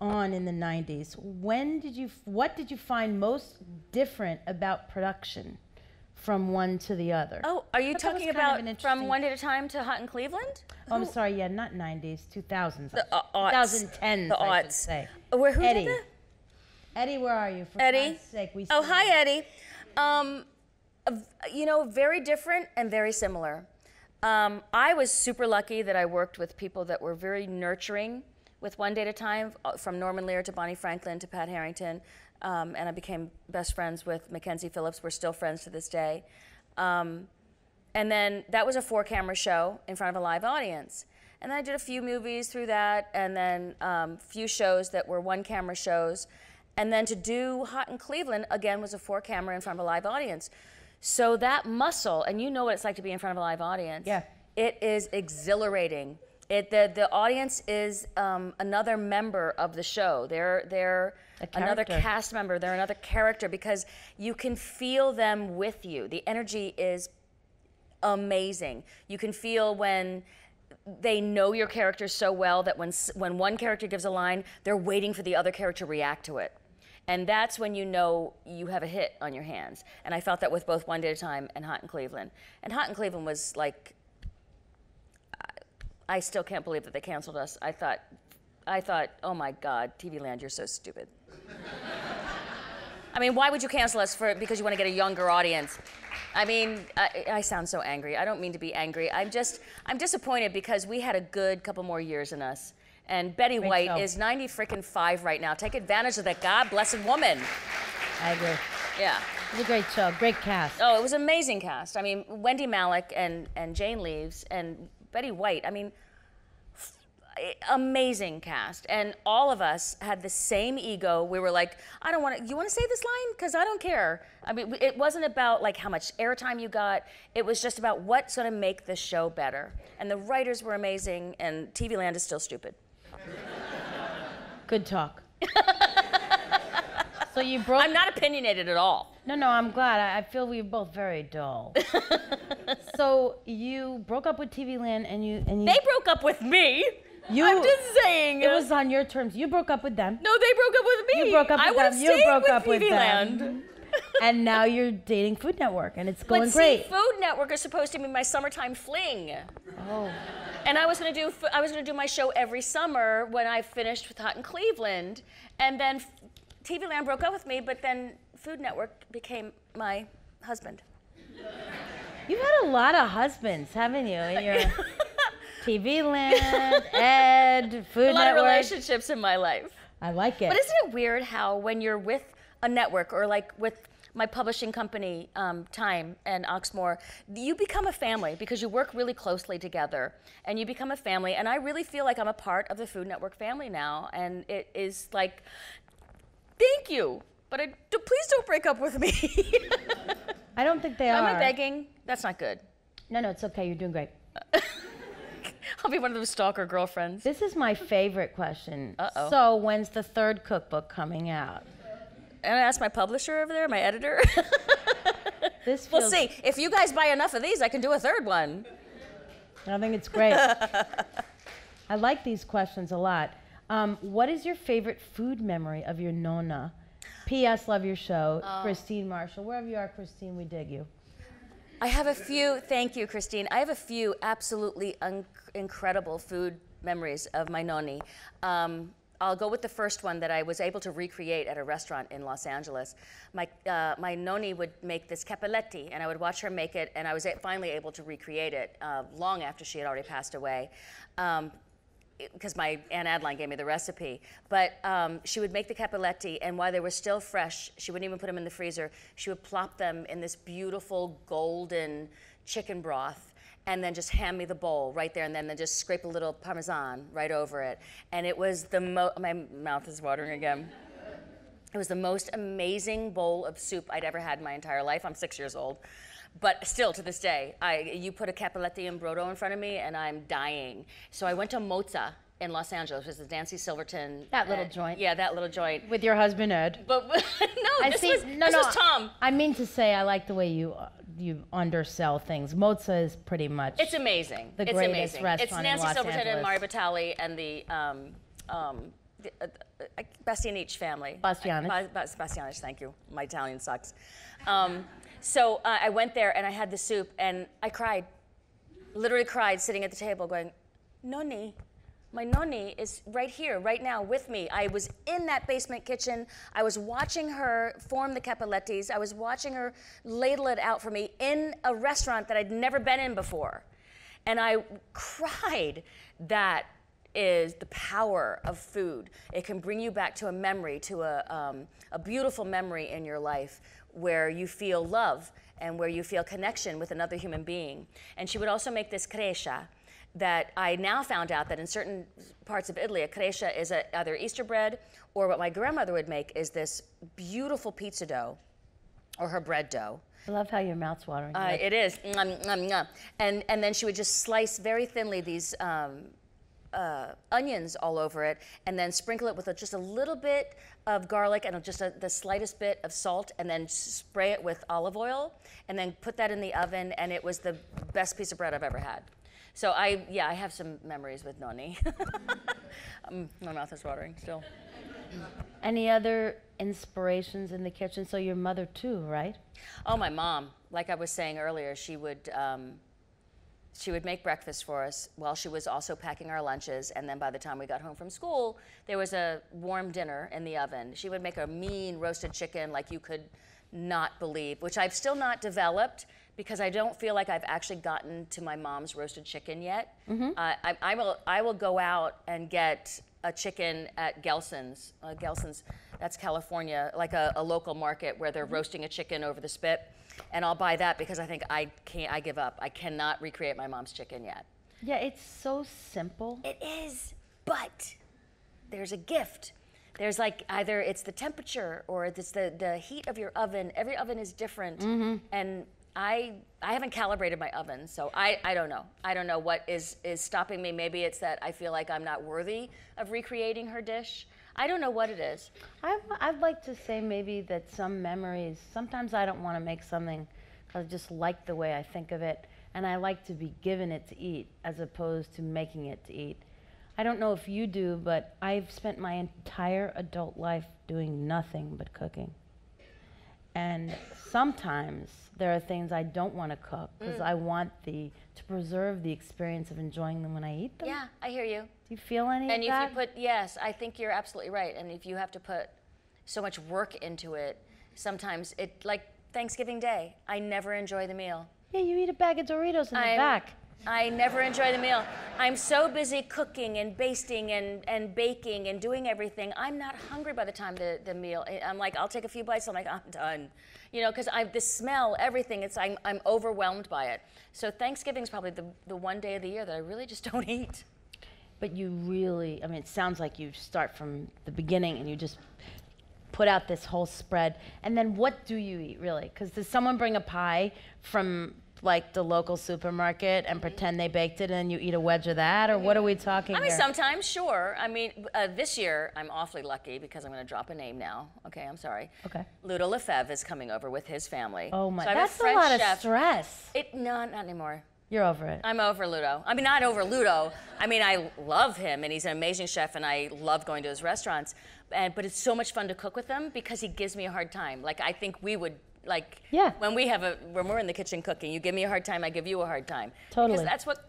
on in the 90s, when did you what did you find most different about production from one to the other? oh, are you But talking about from one day at a time to Hot in Cleveland? Oh, I'm sorry, yeah, not 90s, 2000s. The uh, aughts. 2010s, The I should aughts. say. Where who Eddie. Eddie, where are you? For Eddie? God's sake, we Oh, hi, you. Eddie. Um, uh, you know, very different and very similar. Um, I was super lucky that I worked with people that were very nurturing with One Day at a Time, uh, from Norman Lear to Bonnie Franklin to Pat Harrington. Um, and I became best friends with Mackenzie Phillips. We're still friends to this day. Um, and then that was a four camera show in front of a live audience. And then I did a few movies through that, and then a um, few shows that were one camera shows. And then to do Hot in Cleveland, again, was a four camera in front of a live audience. So that muscle, and you know what it's like to be in front of a live audience. Yeah. It is exhilarating. It, the, the audience is um, another member of the show. They're, they're another cast member, they're another character because you can feel them with you. The energy is amazing. You can feel when they know your character so well that when when one character gives a line, they're waiting for the other character to react to it. And that's when you know you have a hit on your hands. And I felt that with both One Day at a Time and Hot in Cleveland. And Hot in Cleveland was like I- I still can't believe that they canceled us. I thought I thought, "Oh my god, TV Land, you're so stupid." I mean, why would you cancel us for because you want to get a younger audience? I mean, I, I sound so angry. I don't mean to be angry. I'm just, I'm disappointed because we had a good couple more years in us. And Betty Great White show. is 90 freaking five right now. Take advantage of that God blessed woman. I agree. Yeah. It was a great show, great cast. Oh, it was an amazing cast. I mean, Wendy Malick and, and Jane Leeves and Betty White. I mean, amazing cast. And all of us had the same ego. We were like, I don't want to, you want to say this line? Because I don't care. I mean, it wasn't about like how much airtime you got. It was just about what's going to make the show better. And the writers were amazing, and TV Land is still stupid. Good talk. so you broke. I'm not opinionated at all. no, no, I'm glad. I, I feel we were both very dull. so you broke up with TV Land, and you and you. They broke up with me. You- I'm just saying. it was on your terms. You broke up with them, No, they broke up with me. You broke up with them. You broke with up with TV them. Land. and now you're dating Food Network, and it's going but great. see, Food Network is supposed to be my summertime fling, oh, and I was gonna do I was gonna do my show every summer when I finished with Hot in Cleveland, and then TV Land broke up with me, but then Food Network became my husband. you've had a lot of husbands, haven't you? TV Land, Ed, Food A lot of relationships in my life. I like it. But isn't it weird how when you're with a network or like with my publishing company, um, Time and Oxmoor, you become a family because you work really closely together and you become a family. And I really feel like I'm a part of the Food Network family now. And it is like, thank you. But I, d- please don't break up with me. I don't think they Am are. I begging? That's not good. No, no, it's okay. You're doing great. I'll be one of those stalker girlfriends. This is my favorite question. Uh-oh. So, when's the third cookbook coming out? And I asked my publisher over there, my editor. This feels... we'll see. If you guys buy enough of these, I can do a third one. I think it's great. I like these questions a lot. Um, what is your favorite food memory of your nona? P.S. Love your show. Oh. Christine Marshall. Wherever you are, Christine, we dig you. I have a few, thank you, Christine. I have a few absolutely incredible food memories of my noni. Um, I'll go with the first one that I was able to recreate at a restaurant in Los Angeles. My, uh, my nonni would make this cappelletti, and I would watch her make it, and I was finally able to recreate it uh, long after she had already passed away. Um, because my Aunt Adeline gave me the recipe. But um, she would make the cappelletti, and while they were still fresh, she wouldn't even put them in the freezer. She would plop them in this beautiful golden chicken broth and then just hand me the bowl right there and then, then just scrape a little parmesan right over it. And it was the most, my mouth is watering again. It was the most amazing bowl of soup I'd ever had in my entire life. I'm six years old. But still, to this day, I, you put a cappelletti and brodo in front of me, and I'm dying. So I went to Mozza in Los Angeles, which is Nancy Silverton. That little uh, joint. Yeah, that little joint. With your husband Ed. But no, I this see. was no, this no. was Tom. I mean to say, I like the way you uh, you undersell things. Mozza is pretty much. It's amazing. The it's greatest amazing. restaurant it's in Nancy Los Silverton and Mario Batali and the um, um, the, uh, uh, Bastianich family. Bastianich. Ba- Ba- Bastianich, thank you. My Italian sucks. Um, so uh, I went there and I had the soup and I cried, literally cried sitting at the table going, Noni, my noni is right here, right now with me. I was in that basement kitchen. I was watching her form the cappellettis. I was watching her ladle it out for me in a restaurant that I'd never been in before. And I cried. That is the power of food. It can bring you back to a memory, to a, um, a beautiful memory in your life where you feel love and where you feel connection with another human being. And she would also make this crescia that I now found out that in certain parts of Italy, a crescia is a, either Easter bread or what my grandmother would make is this beautiful pizza dough or her bread dough. I love how your mouth's watering. Uh, it is. Mwah, mwah. And, and then she would just slice very thinly these um, uh, onions all over it and then sprinkle it with a, just a little bit of garlic and just a, the slightest bit of salt and then spray it with olive oil and then put that in the oven and it was the best piece of bread I've ever had. So I, yeah, I have some memories with Noni. um, my mouth is watering still. Any other inspirations in the kitchen? So your mother too, right? Oh, my mom. Like I was saying earlier, she would um, she would make breakfast for us while she was also packing our lunches. And then by the time we got home from school, there was a warm dinner in the oven. She would make a mean roasted chicken like you could not believe, which I've still not developed because I don't feel like I've actually gotten to my mom's roasted chicken yet. Uh, I, I will I will go out and get a chicken at Gelson's. Uh, Gelson's, that's California, like a, a local market where they're roasting a chicken over the spit, and I'll buy that because I think I can't. I give up. I cannot recreate my mom's chicken yet. Yeah, it's so simple. It is, but there's a gift. There's like either it's the temperature or it's the, the heat of your oven. Every oven is different. Mm-hmm. And I I haven't calibrated my oven, so I, I don't know. I don't know what is, is stopping me. Maybe it's that I feel like I'm not worthy of recreating her dish. I don't know what it is. I, I'd like to say maybe that some memories, sometimes I don't want to make something because I just like the way I think of it, and I like to be given it to eat as opposed to making it to eat. I don't know if you do, but I've spent my entire adult life doing nothing but cooking. And sometimes there are things I don't want to cook because Mm. I want the to preserve the experience of enjoying them when I eat them. Yeah, I hear you. Do you feel any And if that? you put yes, I think you're absolutely right. And if you have to put so much work into it, sometimes it like Thanksgiving Day, I never enjoy the meal. yeah, you eat a bag of Doritos in the I'm- back. I never enjoy the meal. I'm so busy cooking and basting and, and baking and doing everything. I'm not hungry by the time the, the meal. I'm like, I'll take a few bites. I'm like, I'm done. You know, because I the smell, everything. It's I'm, I'm overwhelmed by it. So Thanksgiving's probably the, the one day of the year that I really just don't eat. But you really, I mean, it sounds like you start from the beginning and you just put out this whole spread. And then what do you eat really? Because does someone bring a pie from like the local supermarket and pretend they baked it and you eat a wedge of that? Or what are we talking about? I mean, here? sometimes, sure. I mean, uh, this year I'm awfully lucky because I'm going to drop a name now. Okay, I'm sorry. Okay. Ludo Lefebvre is coming over with his family. oh my, So that's a, French lot of stress. It no, not anymore. You're over it. I'm over Ludo. I mean, not over Ludo. I mean, I love him, and he's an amazing chef, and I love going to his restaurants. And, but it's so much fun to cook with him because he gives me a hard time. Like I think we would like Yeah. when we have a when we're in the kitchen cooking. You give me a hard time, I give you a hard time. Totally. Because that's what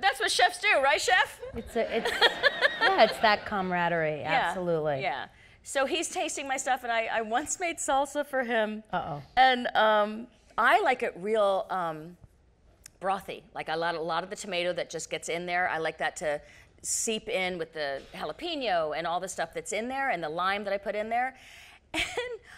that's what chefs do, right, chef? It's a, it's, yeah, it's that camaraderie. Yeah, Absolutely. Yeah. So he's tasting my stuff, and I, I once made salsa for him. Uh oh. And um, I like it real um, brothy. Like I lot, a lot of the tomato that just gets in there. I like that to seep in with the jalapeno and all the stuff that's in there and the lime that I put in there. And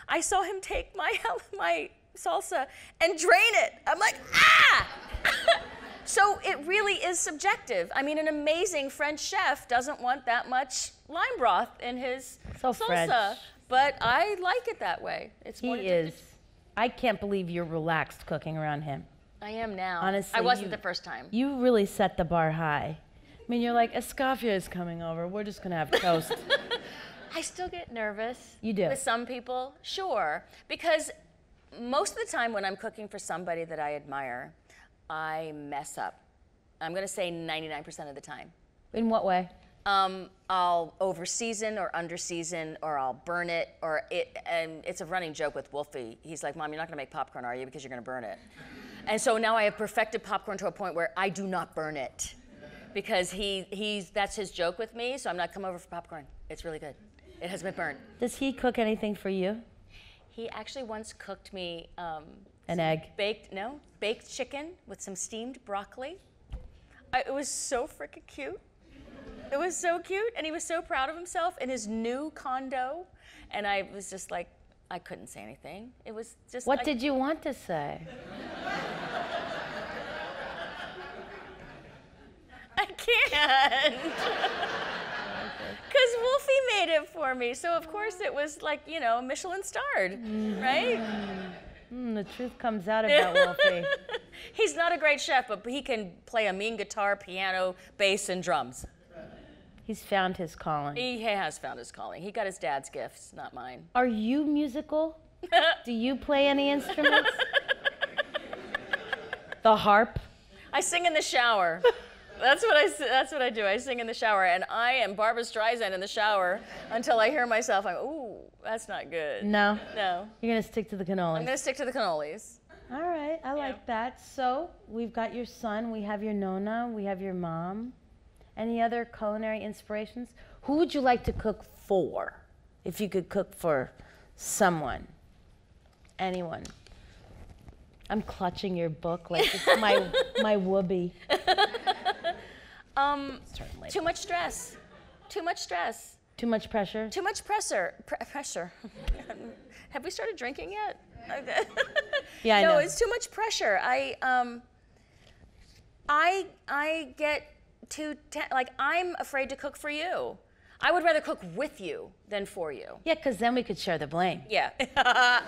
I saw him take my my salsa and drain it. I'm like, ah! so it really is subjective. I mean, an amazing French chef doesn't want that much lime broth in his So salsa, French. but I like it that way. It's He more is. I can't believe you're relaxed cooking around him. I am now. Honestly, I wasn't you- the first time. You really set the bar high. I mean, you're like, Escoffier is coming over. We're just going to have toast. I still get nervous. You do? With some people, sure. Because most of the time when I'm cooking for somebody that I admire, I mess up. I'm going to say 99% of the time. In what way? Um, I'll over season or under season, or I'll burn it, or it. And it's a running joke with Wolfie. He's like, "Mom, you're not going to make popcorn, are you? Because you're going to burn it." And so now I have perfected popcorn to a point where I do not burn it, because he he's that's his joke with me. So I'm not come over for popcorn. It's really good. It has been burned. Does he cook anything for you? He actually once cooked me um, An egg. baked no baked chicken with some steamed broccoli. I, it was so freaking cute. It was so cute, and he was so proud of himself in his new condo. And I was just like, I couldn't say anything. It was just. What I- did you want to say? I can't. Because Wolfie made it for me, so of course it was like you know Michelin starred, right? Mm, the truth comes out about Wolfie. He's not a great chef, but he can play a mean guitar, piano, bass, and drums. He's found his calling. He has found his calling. He got his dad's gifts, not mine. Are you musical? Do you play any instruments? the harp? I sing in the shower. That's what I. That's what I do. I sing in the shower, and I am Barbra Streisand in the shower until I hear myself. I'm, ooh, that's not good. No. No. You're gonna stick to the cannolis. I'm gonna stick to the cannolis. All right, I like that. So we've got your son, we have your Nona, we have your mom. Any other culinary inspirations? Who would you like to cook for? If you could cook for someone, anyone. I'm clutching your book like it's my my whoopee. Um, too much stress. Too much stress. Too much pressure. Too much pressure. Pre- pressure. Have we started drinking yet? Yeah, I no, know. it's too much pressure. I um. I I get too te- like I'm afraid to cook for you. I would rather cook with you than for you. Yeah, because then we could share the blame. Yeah.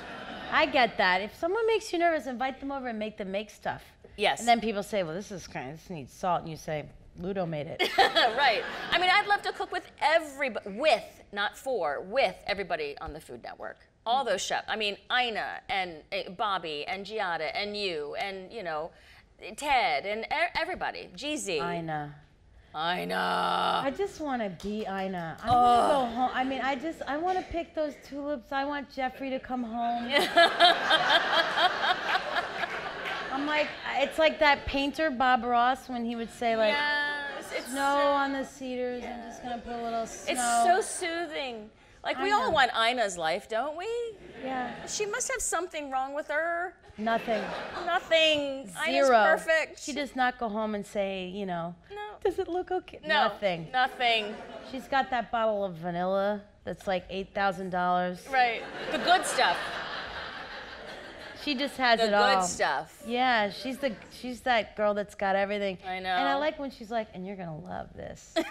I get that. If someone makes you nervous, invite them over and make them make stuff. yes. And then people say, "Well, this is kind of this needs salt," and you say, "Ludo made it." right. I mean, I'd love to cook with everybody, with, not for, with everybody on the Food Network. All those chefs. I mean, Ina and uh, Bobby and Giada and you and, you know, Ted and e- everybody. GZ. Ina. Ina. I just want to be Ina. I want to go home. I mean, I just I want to pick those tulips. I want Jeffrey to come home. I'm like, it's like that painter Bob Ross when he would say like, Yes. "Snow on the cedars." I'm just gonna put a little snow. It's so soothing. Like, we all want Ina's life, don't we? yeah. She must have something wrong with her. Nothing. Nothing. Ina's Zero. perfect. She does not go home and say, you know, No. does it look okay? No. Nothing. Nothing. She's got that bottle of vanilla that's like eight thousand dollars. Right. The good stuff. She just has The it all. The good stuff. Yeah, she's the she's that girl that's got everything. I know. And I like when she's like, and you're gonna love this.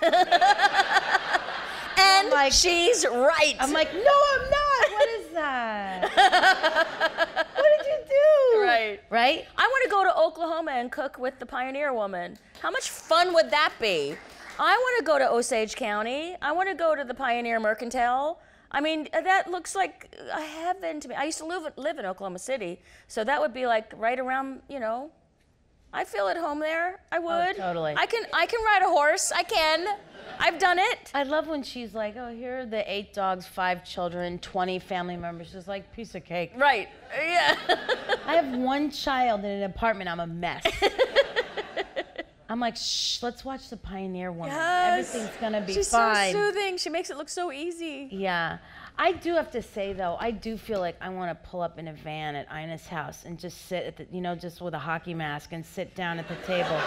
And like- she's right. I'm like, no, I'm not. What is that? what did you do? Right. Right? I want to go to Oklahoma and cook with the Pioneer Woman. How much fun would that be? I want to go to Osage County. I want to go to the Pioneer Mercantile. I mean, uh, that looks like uh, a heaven to me. I used to live, live in Oklahoma City, so that would be like right around, you know. I feel at home there. I oh, would. totally. I can. I can ride a horse. I can. I've done it. I love when she's like, oh, here are the eight dogs, five children, 20 family members. She's like, piece of cake. Right. Yeah. I have one child in an apartment. I'm a mess. I'm like, shh, let's watch the Pioneer Woman. Yes. Everything's gonna be She's fine. so soothing. She makes it look so easy. Yeah. I do have to say though, I do feel like I want to pull up in a van at Ina's house and just sit at the, you know, just with a hockey mask and sit down at the table.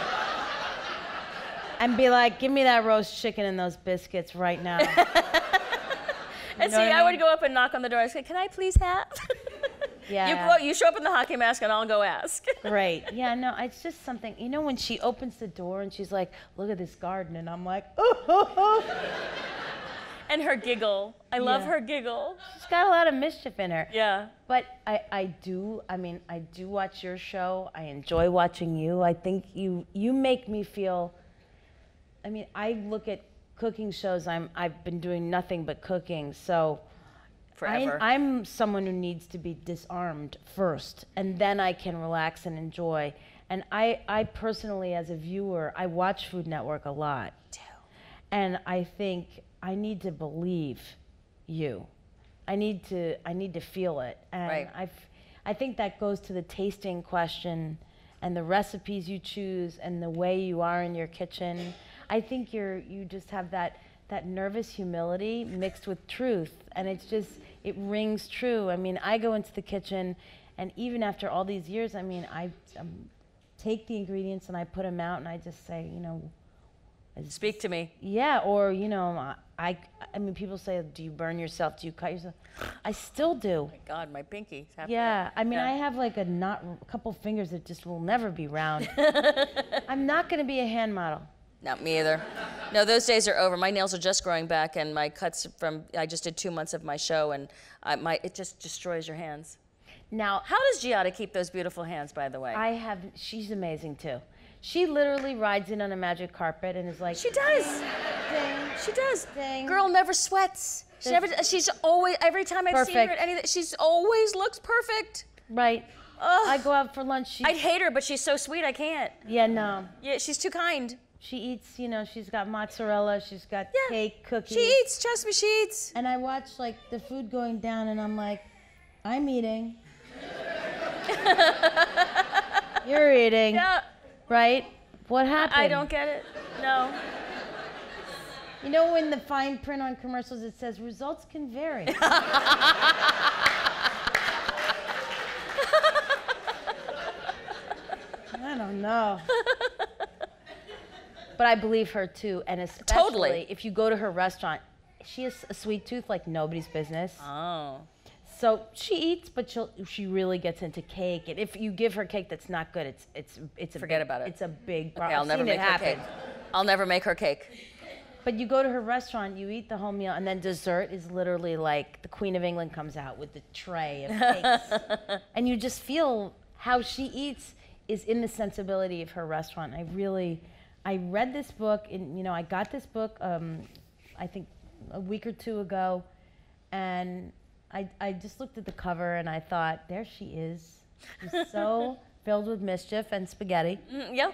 and be like, give me that roast chicken and those biscuits right now. And see, I I would go up and knock on the door and say, "Can I please have?" Yeah. You go, you show up in the hockey mask, and I'll go ask. Great. Yeah, no, it's just something. You know, when she opens the door and she's like, look at this garden, and I'm like, oh, and her giggle. I love Yeah. her giggle. she's got a lot of mischief in her. Yeah. But I, I do, I mean, I do watch your show. I enjoy watching you. I think you, you make me feel, I mean, I look at cooking shows. I'm, I've been doing nothing but cooking. So Forever. I, I'm someone who needs to be disarmed first, and then I can relax and enjoy. And I, I personally, as a viewer, I watch Food Network a lot. And I think I need to believe you. I need to I need to feel it. And Right. I I think that goes to the tasting question and the recipes you choose and the way you are in your kitchen. I think you're you just have that that nervous humility mixed with truth and it's just it rings true. I mean, I go into the kitchen and even after all these years, I mean, I um, take the ingredients and I put them out and I just say, you know, Speak to me. yeah, or you know, I- I, I mean, people say, do you burn yourself? Do you cut yourself? I still do. My God, my pinky. Yeah, I mean, Yeah. I have like a not a couple fingers that just will never be round. I'm not going to be a hand model. Not me either. No, those days are over. My nails are just growing back, and my cuts from I just did two months of my show, and I, my it just destroys your hands. Now, How does Giada keep those beautiful hands, by the way? I have. She's amazing too. She literally rides in on a magic carpet and is like, she does. ding. She does. Ding. Girl never sweats. She never. She's always. Every time I've seen her Perfect. at anything, she's always looks perfect. right. Ugh. I go out for lunch. She, I'd hate her, but she's so sweet. I can't. yeah, no. Yeah, she's too kind. She eats. You know, she's got mozzarella. She's got Yeah. cake, cookies. She eats. Trust me, she eats. And I watch like the food going down, and I'm like, I'm eating. You're eating, Yeah, right? What happened? I don't get it. No. You know, in the fine print on commercials, it says results can vary. I don't know. But I believe her too, and especially Totally. if you go to her restaurant, she has a sweet tooth like nobody's business. Oh. So she eats, but she'll, she really gets into cake. And if you give her cake that's not good, it's it's it's a Forget big- about it. It's a big Okay. I'll never make her cake. I'll never make her cake. But you go to her restaurant, you eat the whole meal, and then dessert is literally like the Queen of England comes out with the tray of cakes, and you just feel how she eats is in the sensibility of her restaurant. I really, I read this book, and you know, I got this book, um, I think a week or two ago, and I, I just looked at the cover and I thought, there she is. She's so filled with mischief and spaghetti. Mm, yeah.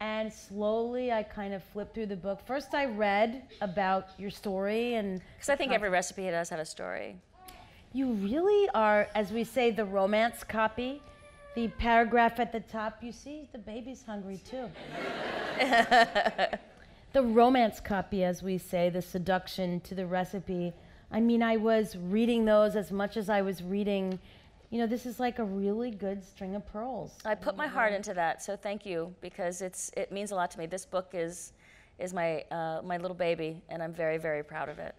And slowly I kind of flipped through the book. First, I read about your story, and Because I think every recipe does have a story. you really are, as we say, the romance copy. The paragraph at the top, you see, the baby's hungry too. the romance copy, as we say, the seduction to the recipe. I mean, I was reading those as much as I was reading. You know, this is like a really good string of pearls. I put my heart into that, so thank you because it's it means a lot to me. This book is is my uh, my little baby, and I'm very very proud of it.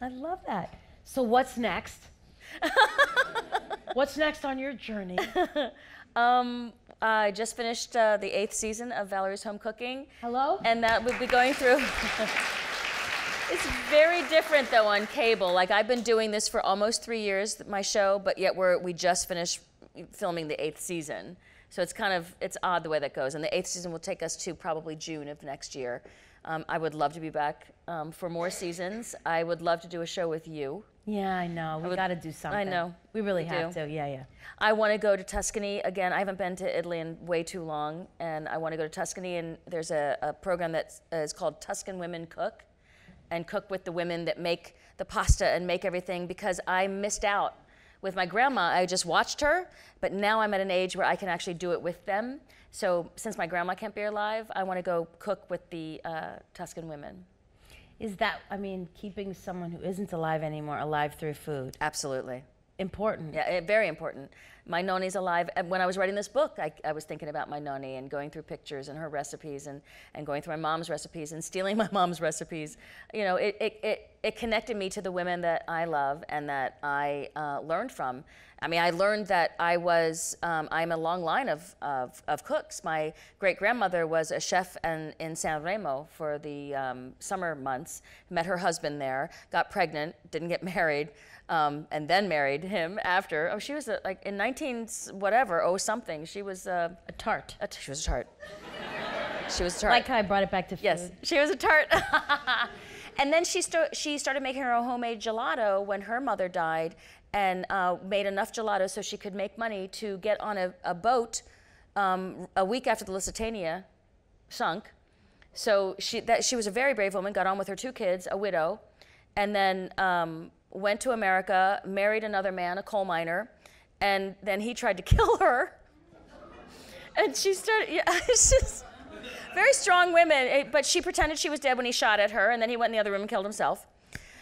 I love that. So, what's next? what's next on your journey? Um, I just finished uh, the eighth season of Valerie's Home Cooking, Hello? and that would be going through. it's very different though on cable. Like I've been doing this for almost three years, my show, but yet we're we just finished filming the eighth season. So it's kind of it's odd the way that goes. And the eighth season will take us to probably June of next year. Um, I would love to be back um, for more seasons. I would love to do a show with you. Yeah, I know. We got to do something. I know. We really We have do. to. Yeah, yeah. I want to go to Tuscany again. I haven't been to Italy in way too long, and I want to go to Tuscany. And there's a, a program that is called Tuscan Women Cook, and cook with the women that make the pasta and make everything because I missed out with my grandma. I just watched her, but now I'm at an age where I can actually do it with them. So since my grandma can't be alive, I want to go cook with the uh, Tuscan women. Is that, I mean, keeping someone who isn't alive anymore alive through food? Absolutely. Important. Yeah, eh, very important. My noni's alive. And when I was writing this book, I, I was thinking about my noni and going through pictures and her recipes and, and going through my mom's recipes and stealing my mom's recipes. You know, it, it, it, it connected me to the women that I love and that I uh, learned from. I mean, I learned that I was, um, I'm a long line of, of, of cooks. My great grandmother was a chef in, in San Remo for the um, summer months, met her husband there, got pregnant, didn't get married, um, and then married him after. Oh, she was a, like in 19 whatever, oh something, she was a, A tart. a she was a tart. she was a tart. Like how I brought it back to food. Yes, she was a tart. and then she, sto- she started making her own homemade gelato when her mother died and uh, made enough gelato so she could make money to get on a, a boat um, a week after the Lusitania sunk. So she, that, she was a very brave woman, got on with her two kids, a widow, and then um, went to America, married another man, a coal miner, and then he tried to kill her. And she started, yeah, it's just very strong women, but she pretended she was dead when he shot at her, and then he went in the other room and killed himself.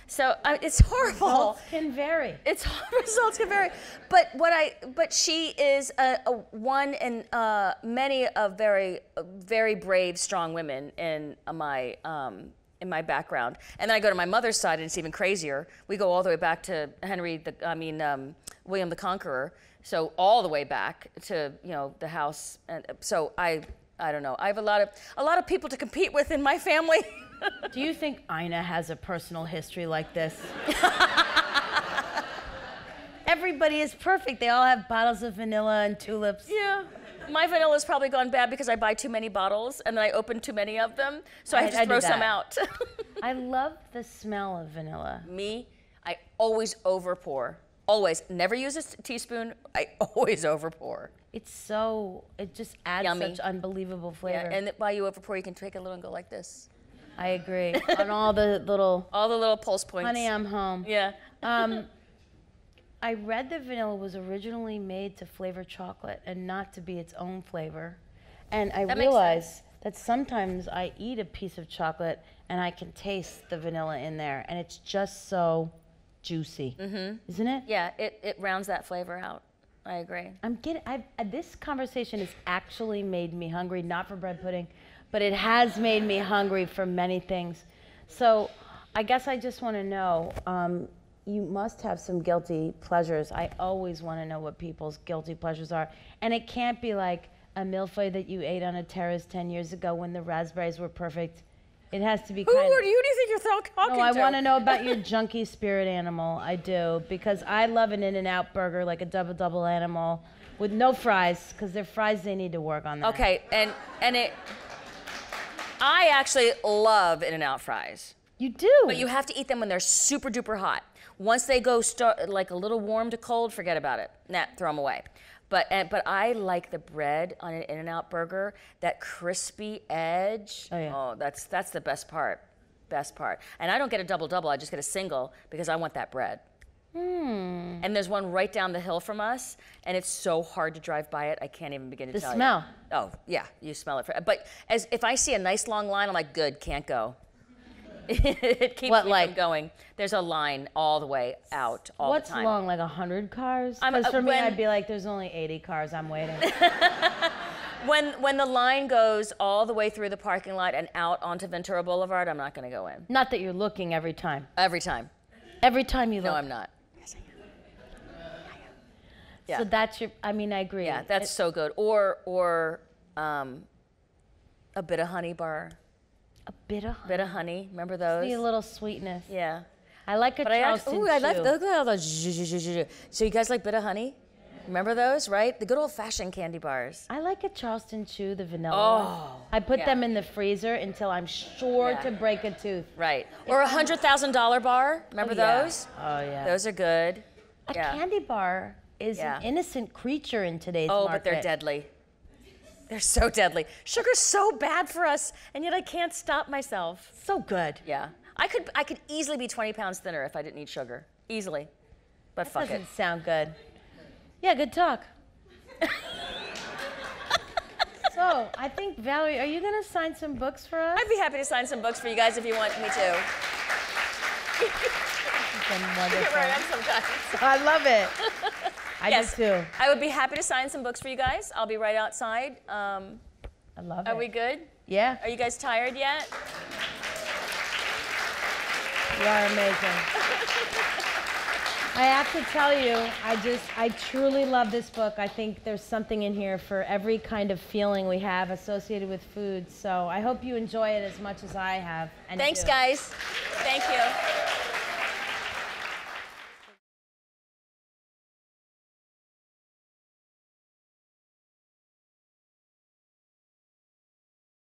So uh, it's horrible. Results can vary. It's results can vary, but what I but she is a, a one in uh, many of very very brave, strong women in my um, in my background. And then I go to my mother's side, and it's even crazier. We go all the way back to Henry, the I mean um, William the Conqueror. So all the way back to you know the house, and so I I don't know. I have a lot of a lot of people to compete with in my family. Do you think Ina has a personal history like this? Everybody is perfect. They all have bottles of vanilla and tulips. Yeah. My vanilla's probably gone bad because I buy too many bottles and then I open too many of them. So I, I- have to I throw some out. I love the smell of vanilla. Me, I always overpour. Always. Never use a teaspoon. I always overpour. It's so, it just adds Yummy. such unbelievable flavor. Yeah, and while you overpour, you can take a little and go like this. I agree. On all the little, All the little pulse points. honey, I'm home. yeah. Um, I read that vanilla was originally made to flavor chocolate and not to be its own flavor. And I That makes realized that sometimes I eat a piece of chocolate and I can taste the vanilla in there, and it's just so juicy, mm-hmm. isn't it? Yeah, it, it rounds that flavor out. I agree. I'm getting. I've, uh, this conversation has actually made me hungry, not for bread pudding, but it has made me hungry for many things. So, I guess I just want to know. Um, you must have some guilty pleasures. I always want to know what people's guilty pleasures are, and it can't be like a millefeuille that you ate on a terrace ten years ago when the raspberries were perfect. It has to be Who kind. are you? Do you think you're talking Oh, I to? want to know about your junky spirit animal. I do because I love an In-N-Out burger, like a double double animal, with no fries, because their fries they need to work on that. Okay, and and it. I actually love In-N-Out fries. You do. But you have to eat them when they're super duper hot. Once they go start like a little warm to cold, forget about it. Nah, throw them away. But and, but I like the bread on an In-N-Out burger, that crispy edge. Oh, yeah. oh that's that's the best part. Best part. And I don't get a double double. I just get a single because I want that bread. Hmm. And there's one right down the hill from us, and it's so hard to drive by it. I can't even begin to The tell smell. you. Smell. Oh yeah, you smell it. For, but as if I see a nice long line, I'm like, good, can't go. it keeps What, me like- from going. There's a line all the way out all What's the time. long, like a hundred cars? I'm- Because uh, for me, when- I'd be like, there's only 80 cars. I'm waiting. When when the line goes all the way through the parking lot and out onto Ventura Boulevard, I'm not going to go in Not that you're looking every time. every time. Every time you look. No. I'm not. yeah. I am. Yeah. So that's your. I mean, I agree. Yeah, that's so good. Or or um, a Bit-O-Honey bar, a bit of Bit-O-Honey. Remember those? a little sweetness. Yeah. I like a But I Charleston ooh, I like chew. look at all those. So you guys like Bit-O-Honey? Remember those, right? The good old fashioned candy bars. I like a Charleston chew, the vanilla. Oh. I put yeah. them in the freezer until I'm sure Yeah. to break a tooth. Right. Or a hundred thousand dollar bar. Remember Oh, yeah. those? Oh yeah. Those are good. a candy bar is an innocent creature in today's Oh, market. but they're deadly. They're so deadly. Sugar's so bad for us, and yet I can't stop myself. So good. Yeah. I could I could easily be 20 pounds thinner if I didn't eat sugar. Easily. But fuck it. Doesn't sound good. Yeah, good talk. so I think Valerie, are you gonna sign some books for us? I'd be happy to sign some books for you guys if you want me to. It's been Get wonderful. where I am sometimes. I love it. I yes. do too. I would be happy to sign some books for you guys. I'll be right outside. Um, I love are it. Are we good? Yeah, Are you guys tired yet? you are amazing. I have to tell you, I just, I truly love this book. I think there's something in here for every kind of feeling we have associated with food. So I hope you enjoy it as much as I have. And Thanks, do. guys. Thank you.